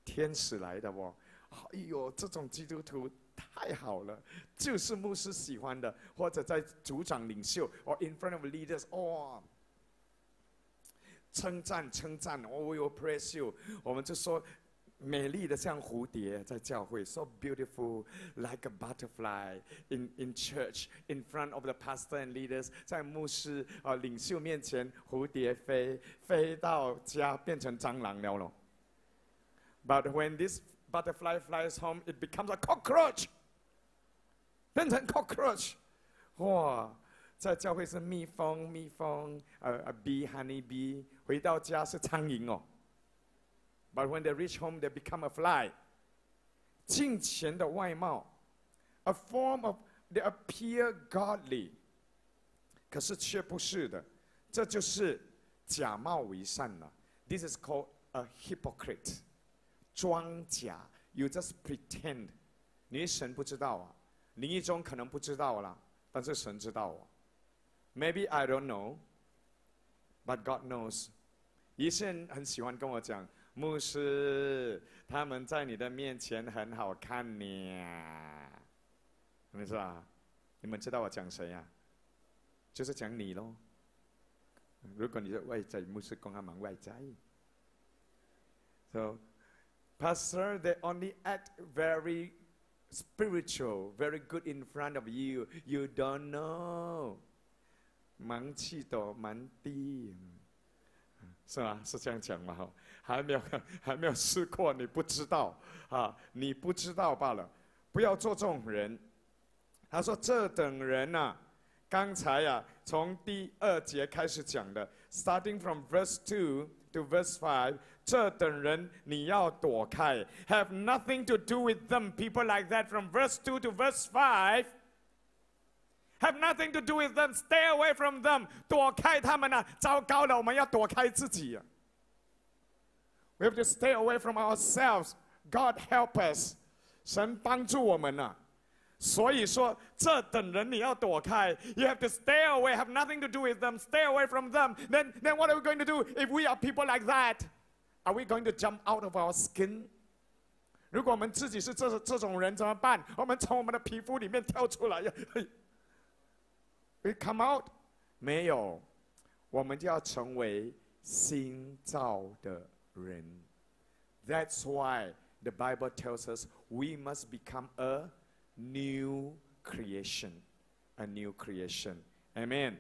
天使来的哦，哎呦，这种基督徒太好了，就是牧师喜欢的，或者在组长领袖 or in front of leaders，哦，称赞称赞，哦，we will praise you，我们就说。美丽的像蝴蝶，在教会，so beautiful like a butterfly in in church in front of the pastor and leaders，在牧师啊领袖面前，蝴蝶飞飞到家变成蟑螂了咯。But when this Butterfly flies home, it becomes a cockroach，变成 cockroach。哇，在教会是蜜蜂，蜜蜂，呃、uh, a bee, honey bee，回到家是苍蝇哦。But when they reach home, they become a fly. 敬虔的外貌，a form of they appear godly，可是却不是的，这就是假冒为善了。This is called a hypocrite。装假。You just pretend，你神不知道啊，灵异中可能不知道啦，但是神知道啊。Maybe I don't know，but God knows。一些人很喜欢跟我讲。牧师，他们在你的面前很好看呢，你知道？你们知道我讲谁呀？就是讲你喽。如果你是外在，牧师讲他蛮外在。So, pastor, they only act very spiritual, very good in front of you. You don't know，蛮气度蛮低，是吧？是这样讲吗？哈。还没有还没有试过，你不知道啊，你不知道罢了。不要做这种人。他说：“这等人呐，刚才呀，从第二节开始讲的，starting from verse two to verse five，这等人你要躲开，have nothing to do with them. People like that from verse two to verse five。” Have nothing to do with them. Stay away from them. 躲开他们呐！糟糕了，我们要躲开自己。We have to stay away from ourselves. God help us. 神帮助我们呐。所以说，这等人你要躲开。You have to stay away, have nothing to do with them, stay away from them. Then, then what are we going to do if we are people like that? Are we going to jump out of our skin? 如果我们自己是这这种人怎么办？我们从我们的皮肤里面跳出来呀！We come out？没有，我们就要成为新造的。人。That's why the Bible tells us we must become a new creation, a new creation. Amen.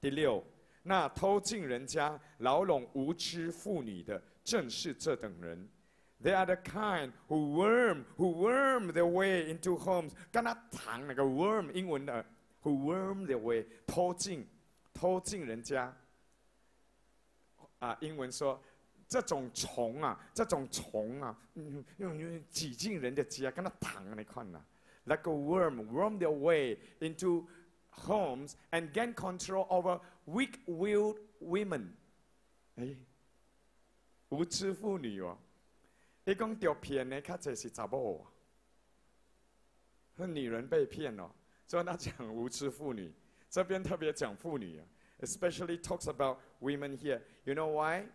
第六， 那偷进人家、牢笼无知妇女的，正是这等人。They are the kind who worm, who worm their way into homes。跟他谈那个 worm 英文的，who worm their way，偷进，偷进人家。啊，英文说这种虫啊，这种虫啊，嗯，用用挤进人的家，跟他躺你看呐，like a worm worm their way into homes and gain control over weak-willed women。哎，无知妇女哦，你讲掉骗的，较侪是查某啊，是女人被骗哦，所以他讲无知妇女，这边特别讲妇女啊，especially talks about women here。You know why？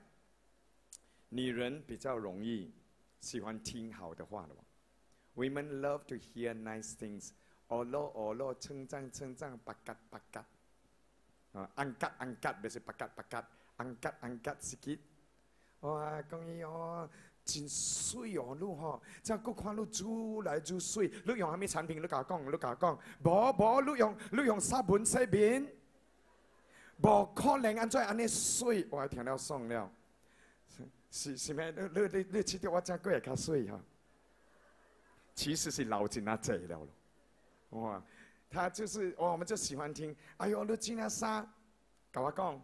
女人比较容易喜欢听好的话的嘛。Women love to hear nice things，哦咯哦咯，称赞称赞，八嘎八嘎。Ha, angkat angkat biasa pakat pakat angkat angkat sikit. Wah, kong iyo, jin sui yo lu ho. Jau ku kwa lu ju lai ju sui. Lu yong hami 他就是哇，我们就喜欢听。哎呦，你今日衫，跟我讲，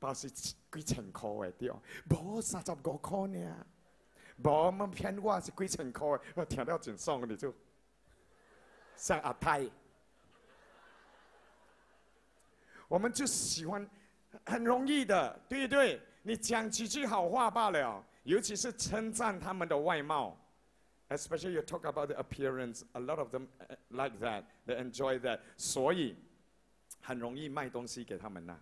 包是几千块的对，无三十五块呢。无么骗我是几千块，我听了真爽，你就像阿泰。我们就喜欢很容易的，对不对？你讲几句好话罢了，尤其是称赞他们的外貌。Especially you talk about the appearance, a lot of them uh, like that. They enjoy that. 所以很容易卖东西给他们呐。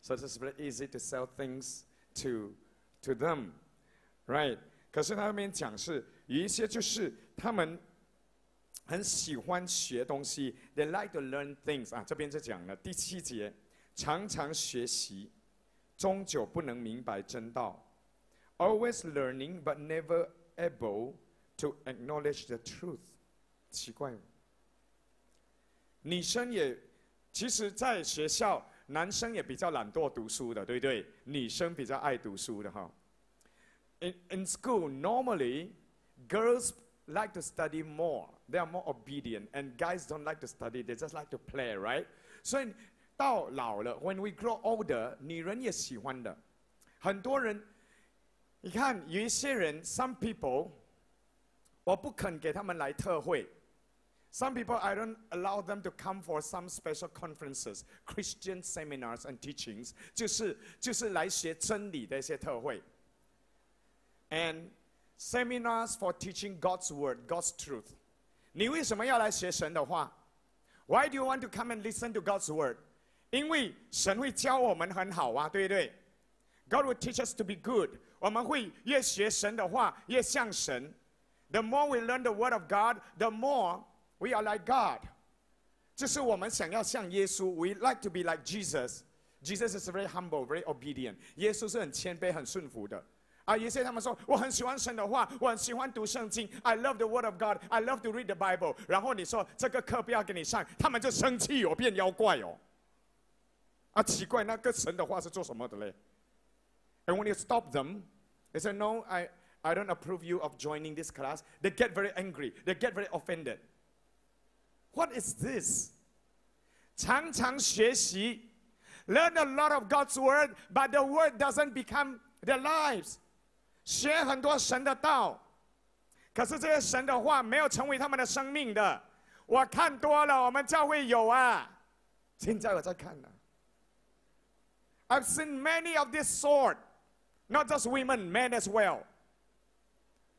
So it's very easy to sell things to to them, right? 可是他那边讲是有一些就是他们很喜欢学东西，they like to learn things 啊。这边就讲了第七节，常常学习，终究不能明白真道。Always learning but never able to acknowledge the truth。奇怪，女生也，其实在学校，男生也比较懒惰读书的，对不对？女生比较爱读书的哈。In in school, normally, girls like to study more. They are more obedient, and guys don't like to study. They just like to play, right? 所以到老了，when we grow older，女人也喜欢的。很多人，你看有一些人，some people， 我不肯给他们来特会。Some people, I don't allow them to come for some special conferences, Christian seminars and teachings，就是就是来学真理的一些特会。And seminars for teaching God's word, God's truth。你为什么要来学神的话？Why do you want to come and listen to God's word？因为神会教我们很好啊，对不对？God will teach us to be good。我们会越学神的话，越像神。 The more we learn the word of God, the more we are like God。这是我们想要像耶稣。We like to be like Jesus。Jesus is very humble, very obedient。耶稣是很谦卑、很顺服的。啊，有些他们说我很喜欢神的话，我很喜欢读圣经。I love the word of God. I love to read the Bible。然后你说这个课不要给你上，他们就生气哦，变妖怪哦。啊，奇怪，那个神的话是做什么的嘞？And when you stop them, they say, "No, I, I don't approve you of joining this class." They get very angry. They get very offended. What is this? 常常学习，learn a lot of God's word, but the word doesn't become their lives. 学很多神的道，可是这些神的话没有成为他们的生命的。我看多了，我们教会有啊，现在我在看呢。I've seen many of this sort, not just women, men as well.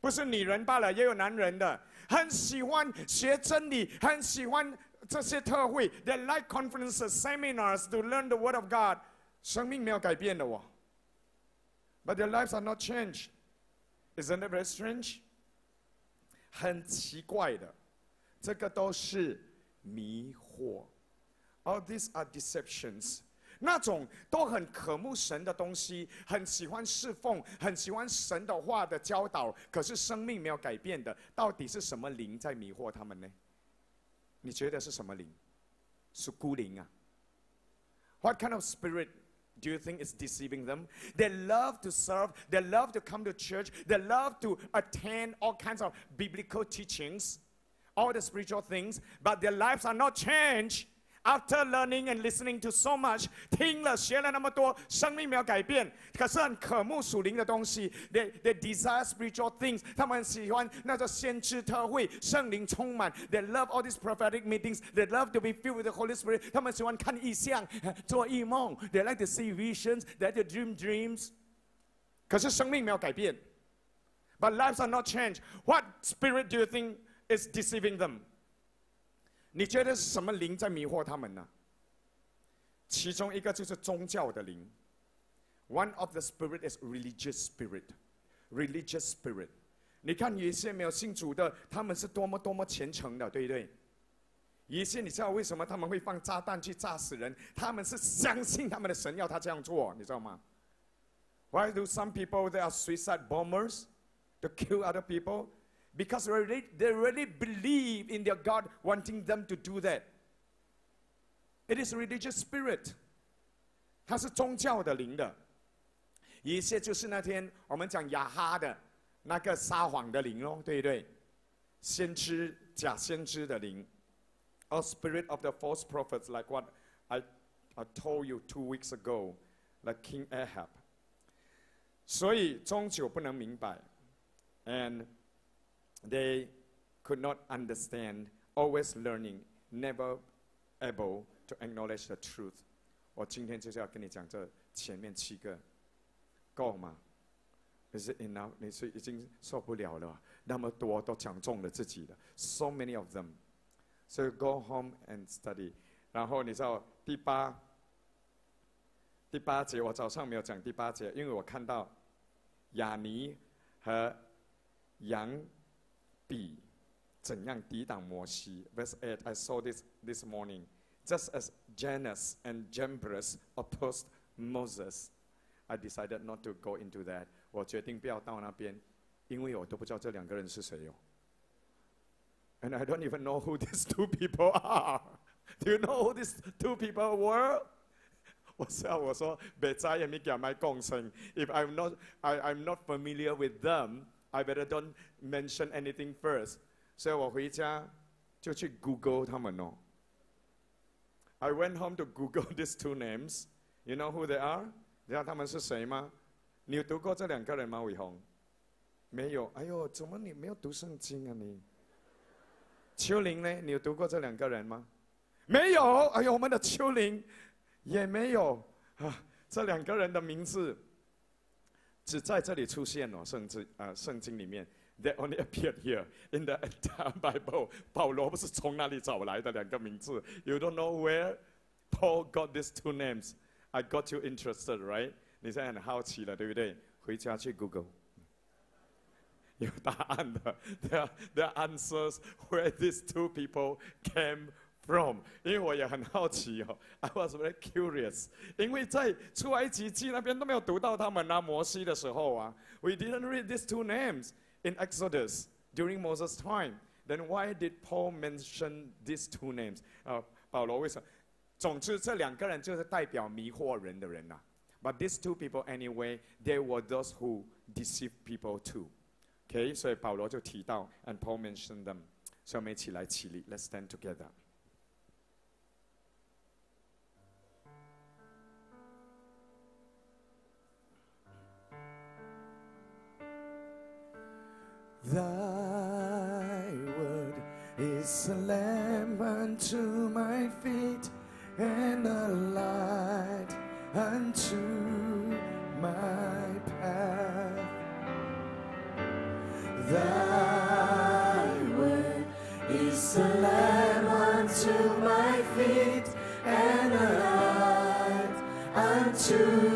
不是女人罢了，也有男人的，很喜欢学真理，很喜欢这些特会。They like conferences, seminars to learn the word of God. 生命没有改变的哦。But their lives are not changed. Isn't it very strange? 很奇怪的，这个都是迷惑。All these are deceptions. 那种都很渴慕神的东西，很喜欢侍奉，很喜欢神的话的教导，可是生命没有改变的，到底是什么灵在迷惑他们呢？你觉得是什么灵？是孤灵啊？What kind of spirit do you think is deceiving them? They love to serve, they love to come to church, they love to attend all kinds of biblical teachings, all the spiritual things, but their lives are not changed. After learning and listening to so much，听了学了那么多，生命没有改变，可是很渴慕属灵的东西。They they desire spiritual things，他们喜欢那个先知特会，圣灵充满。They love all these prophetic meetings. They love to be filled with the Holy Spirit。他们喜欢看异象，做异梦。They like to see visions. They like to dream dreams。可是生命没有改变。But lives are not changed. What spirit do you think is deceiving them? 你觉得是什么灵在迷惑他们呢？其中一个就是宗教的灵。One of the spirit is religious spirit, religious spirit。你看有一些没有信主的，他们是多么多么虔诚的，对不对？一些你知道为什么他们会放炸弹去炸死人？他们是相信他们的神要他这样做，你知道吗？Why do some people they are suicide bombers to kill other people? because they really, they really believe in their God wanting them to do that. It is religious spirit. spirit，它是宗教的灵的。一切就是那天我们讲亚哈的那个撒谎的灵咯，对不对？先知假先知的灵，a spirit of the false prophets like what I I told you two weeks ago, like King Ahab。所以终究不能明白，and they could not understand, always learning, never able to acknowledge the truth. 我今天就是要跟你讲这前面七个，够吗？可是 enough，你是已经受不了了，那么多都讲中了自己的，so many of them。So go home and study。然后你知道第八第八节，我早上没有讲第八节，因为我看到雅尼和杨 庇，怎样抵挡摩西？Verse eight. I saw this this morning. Just as Jannes and Jambres opposed Moses, I decided not to go into that. 我决定不要到那边，因为我都不知道这两个人是谁哦。And I don't even know who these two people are. Do you know who these two people were? 我笑我说，别再也没给他们共生。If I'm not, I, I'm not familiar with them. I better don't mention anything first. 所以我回家就去 Google 他们哦。I went home to Google these two names. You know who they are? 你知道他们是谁吗？你有读过这两个人吗？伟宏？没有。哎呦，怎么你没有读圣经啊你？秋玲呢？你有读过这两个人吗？没有。哎呦，我们的秋玲也没有啊。这两个人的名字只在这里出现哦，圣经啊，圣经里面。They only appeared here in the entire Bible. 保罗不是从哪里找来的两个名字？You don't know where Paul got these two names. I got you interested, right? 你现在很好奇了，对不对？回家去 Google，有答案的。There there are answers where these two people came from. 因为我也很好奇哦，I was very curious. 因为在出埃及记那边都没有读到他们啊，摩西的时候啊，We didn't read these two names in Exodus during Moses' time. Then why did Paul mention these two names? 啊，保罗为什么？总之，这两个人就是代表迷惑人的人呐、But these two people anyway, they were those who deceive people too. Okay, 所以保罗就提到，and Paul mentioned them. 所以我们一起来起立，Let's stand together. Thy word is a lamp unto my feet and a light unto my path. Thy word is a lamp unto my feet and a light unto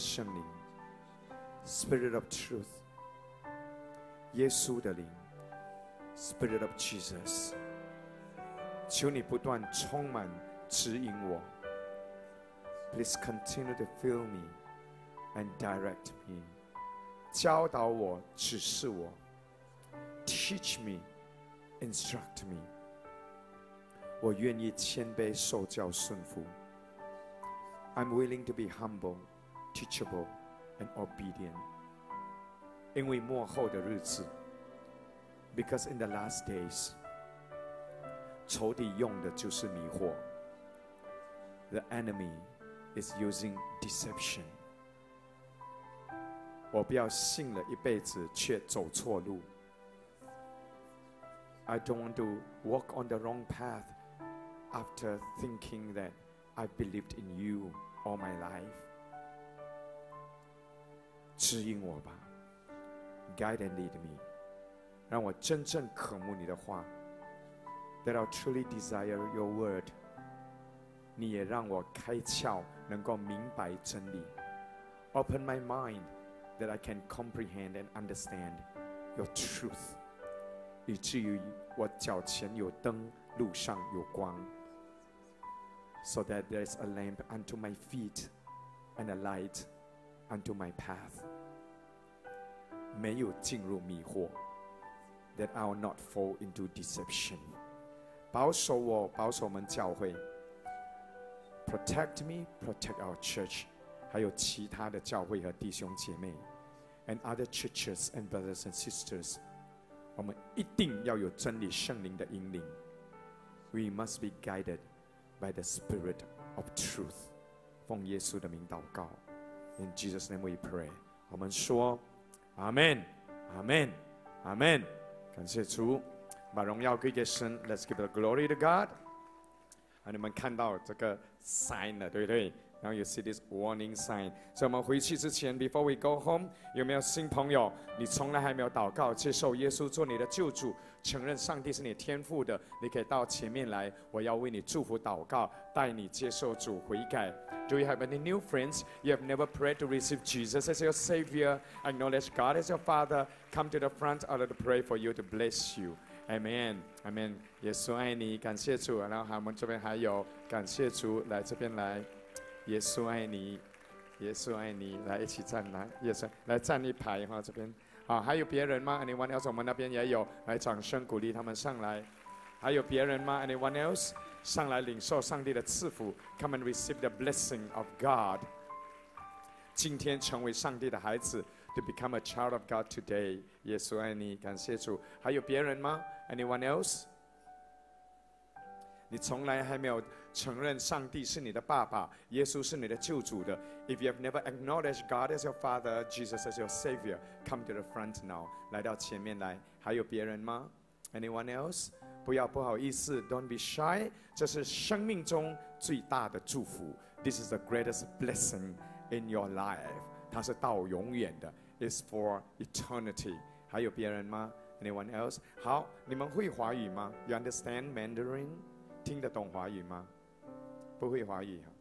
圣灵，Spirit of Truth，耶稣的灵，Spirit of Jesus，求你不断充满指引我。Please continue to fill me and direct me，教导我，指示我。Teach me, instruct me。我愿意谦卑受教顺服。I'm willing to be humble。teachable, and obedient. 因为末后的日子，because in the last days，仇敌用的就是迷惑。The enemy is using deception。我不要信了一辈子却走错路。I don't want to walk on the wrong path after thinking that I believed in you all my life. 指引我吧，guide and lead me，让我真正渴慕你的话。That I truly desire your word。你也让我开窍，能够明白真理。Open my mind that I can comprehend and understand your truth，以至于我脚前有灯，路上有光。So that there is a lamp unto my feet and a light unto my path. 没有进入迷惑，that I will not fall into deception. 保守我，保守我们教会。Protect me, protect our church，还有其他的教会和弟兄姐妹，and other churches and brothers and sisters。我们一定要有真理圣灵的引领。We must be guided by the Spirit of truth。奉耶稣的名祷告 ，In Jesus' name we pray。我们说，阿门，阿门，阿门。感谢主，把荣耀归给神。Let's give the glory to God。啊，你们看到这个 sign 了，对不对？ 然后 you see this warning sign。所以我们回去之前，before we go home，有没有新朋友？你从来还没有祷告，接受耶稣做你的救主，承认上帝是你天赋的，你可以到前面来，我要为你祝福祷告，带你接受主悔改。Do you have any new friends? You have never prayed to receive Jesus as your Savior? Acknowledge God as your Father. Come to the front. I will pray for you to bless you. Amen. Amen. 耶稣爱你，感谢主。然后还我们这边还有，感谢主，来这边来。耶稣爱你，耶稣爱你，来一起站来，耶稣来站一排哈，这边啊，还有别人吗？Anyone else？我们那边也有，来掌声鼓励他们上来。还有别人吗？Anyone else？上来领受上帝的赐福，Come and receive the blessing of God。今天成为上帝的孩子，to become a child of God today。耶稣爱你，感谢主。还有别人吗？Anyone else？你从来还没有承认上帝是你的爸爸，耶稣是你的救主的。If you have never acknowledged God as your Father, Jesus as your Savior, come to the front now，来到前面来。还有别人吗？Anyone else？不要不好意思，Don't be shy。这是生命中最大的祝福。This is the greatest blessing in your life。它是到永远的，It's for eternity。还有别人吗？Anyone else？好，你们会华语吗？You understand Mandarin？听得懂华语吗？不会华语哈，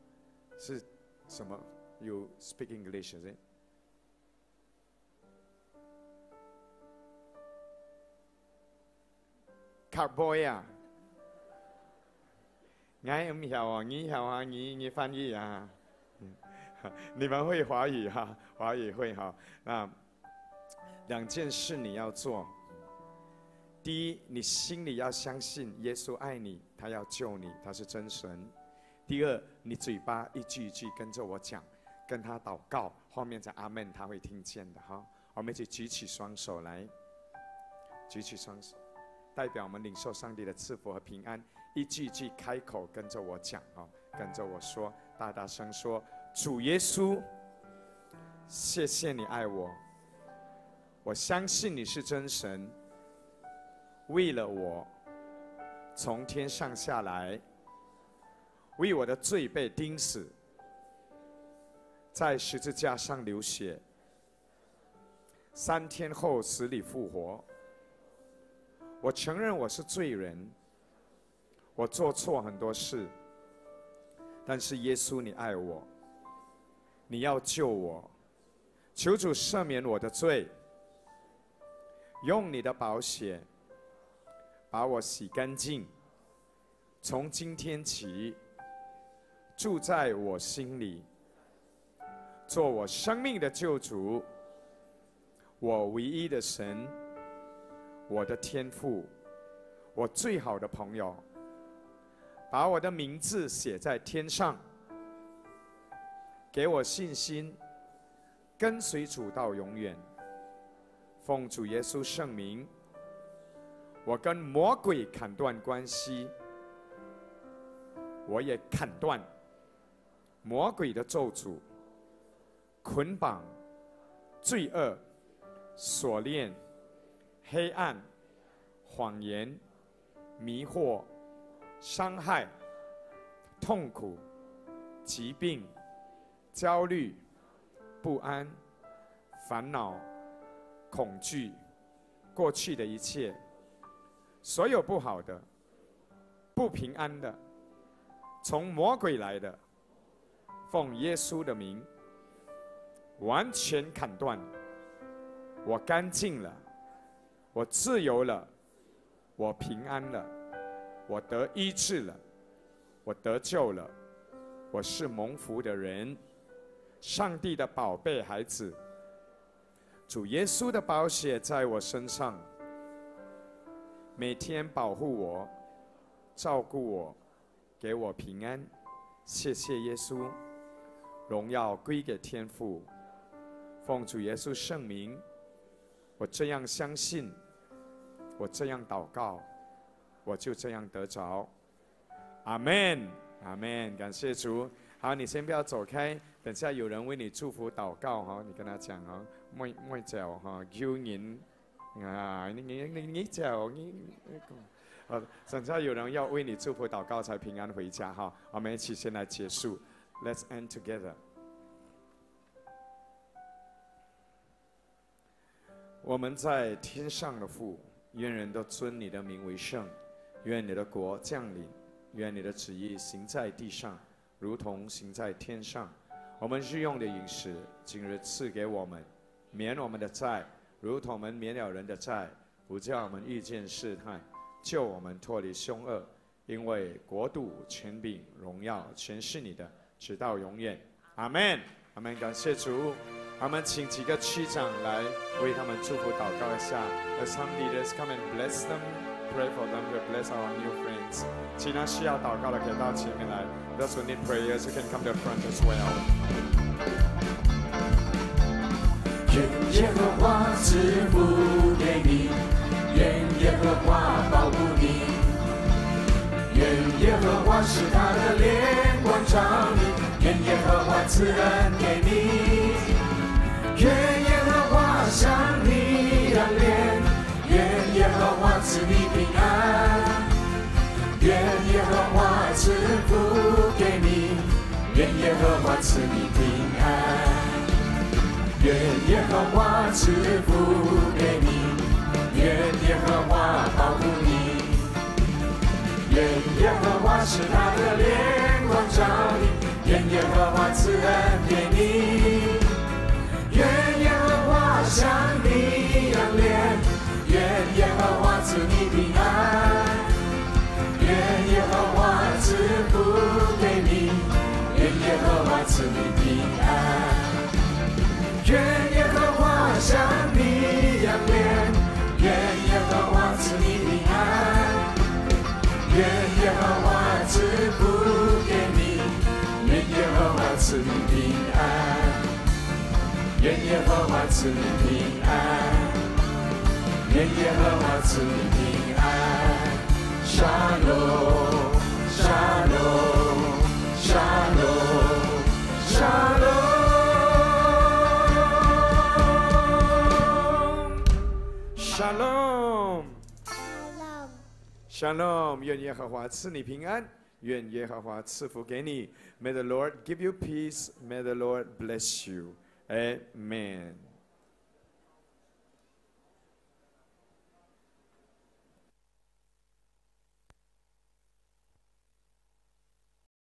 是什么？You speak English is it？卡 boy 啊，俺唔晓啊，你晓啊，你你翻译啊，你们会华语哈，华语会哈。那两件事你要做。第一，你心里要相信耶稣爱你，他要救你，他是真神。第二，你嘴巴一句一句跟着我讲，跟他祷告，后面再阿门，他会听见的哈。我们一起举起双手来，举起双手。代表我们领受上帝的赐福和平安，一句一句开口跟着我讲哦，跟着我说，大大声说：主耶稣，谢谢你爱我，我相信你是真神，为了我从天上下来，为我的罪被钉死，在十字架上流血，三天后死里复活。我承认我是罪人，我做错很多事，但是耶稣，你爱我，你要救我，求主赦免我的罪，用你的宝血把我洗干净，从今天起住在我心里，做我生命的救主，我唯一的神。我的天赋，我最好的朋友，把我的名字写在天上，给我信心，跟随主到永远。奉主耶稣圣名，我跟魔鬼砍断关系，我也砍断魔鬼的咒诅、捆绑、罪恶、锁链。黑暗、谎言、迷惑、伤害、痛苦、疾病、焦虑、不安、烦恼、恐惧，过去的一切，所有不好的、不平安的，从魔鬼来的，奉耶稣的名，完全砍断，我干净了。我自由了，我平安了，我得医治了，我得救了，我是蒙福的人，上帝的宝贝孩子，主耶稣的宝血在我身上，每天保护我，照顾我，给我平安，谢谢耶稣，荣耀归给天父，奉主耶稣圣名。我这样相信，我这样祷告，我就这样得着。阿门，阿门，感谢主。好，你先不要走开，等下有人为你祝福祷告哈，你跟他讲哦，莫莫走哈，求您啊，你你你你走你，呃，等下有人要为你祝福祷告才平安回家哈。我们一起先来结束，Let's end together。我们在天上的父，愿人都尊你的名为圣，愿你的国降临，愿你的旨意行在地上，如同行在天上。我们日用的饮食，今日赐给我们，免我们的债，如同我们免了人的债，不叫我们遇见试探，救我们脱离凶恶。因为国度、权柄、荣耀，全是你的，直到永远。阿门。阿门。感谢主。阿们请几个区长来为他们祝福祷告一下。Let some leaders come and bless them, pray for them, to bless our new friends. 其他需要祷告的可以到前面来。Those who need prayers, you can come to the front as well. 愿耶和华赐福给你，愿耶和华保护你，愿耶和华使他的脸光照你，愿耶和华赐恩给你，愿耶和华向你扬脸，愿耶和华赐你平安，愿耶和华赐福给你，愿耶和华赐你平安，愿耶和华赐福给你。愿耶和华保护你，愿耶和华使他的脸光照你，愿耶和华赐恩给你，愿耶和华向你扬脸，愿耶和华赐你平安，愿耶和华赐福给你，愿耶和华赐你平安，愿耶和华向愿耶和华赐你平安，愿耶和华赐你平安。沙龙，沙龙，沙龙，沙龙。Shalom。Shalom，愿耶和华赐你平安，愿耶和华赐福给你。May the Lord give you peace. May the Lord bless you. Amen.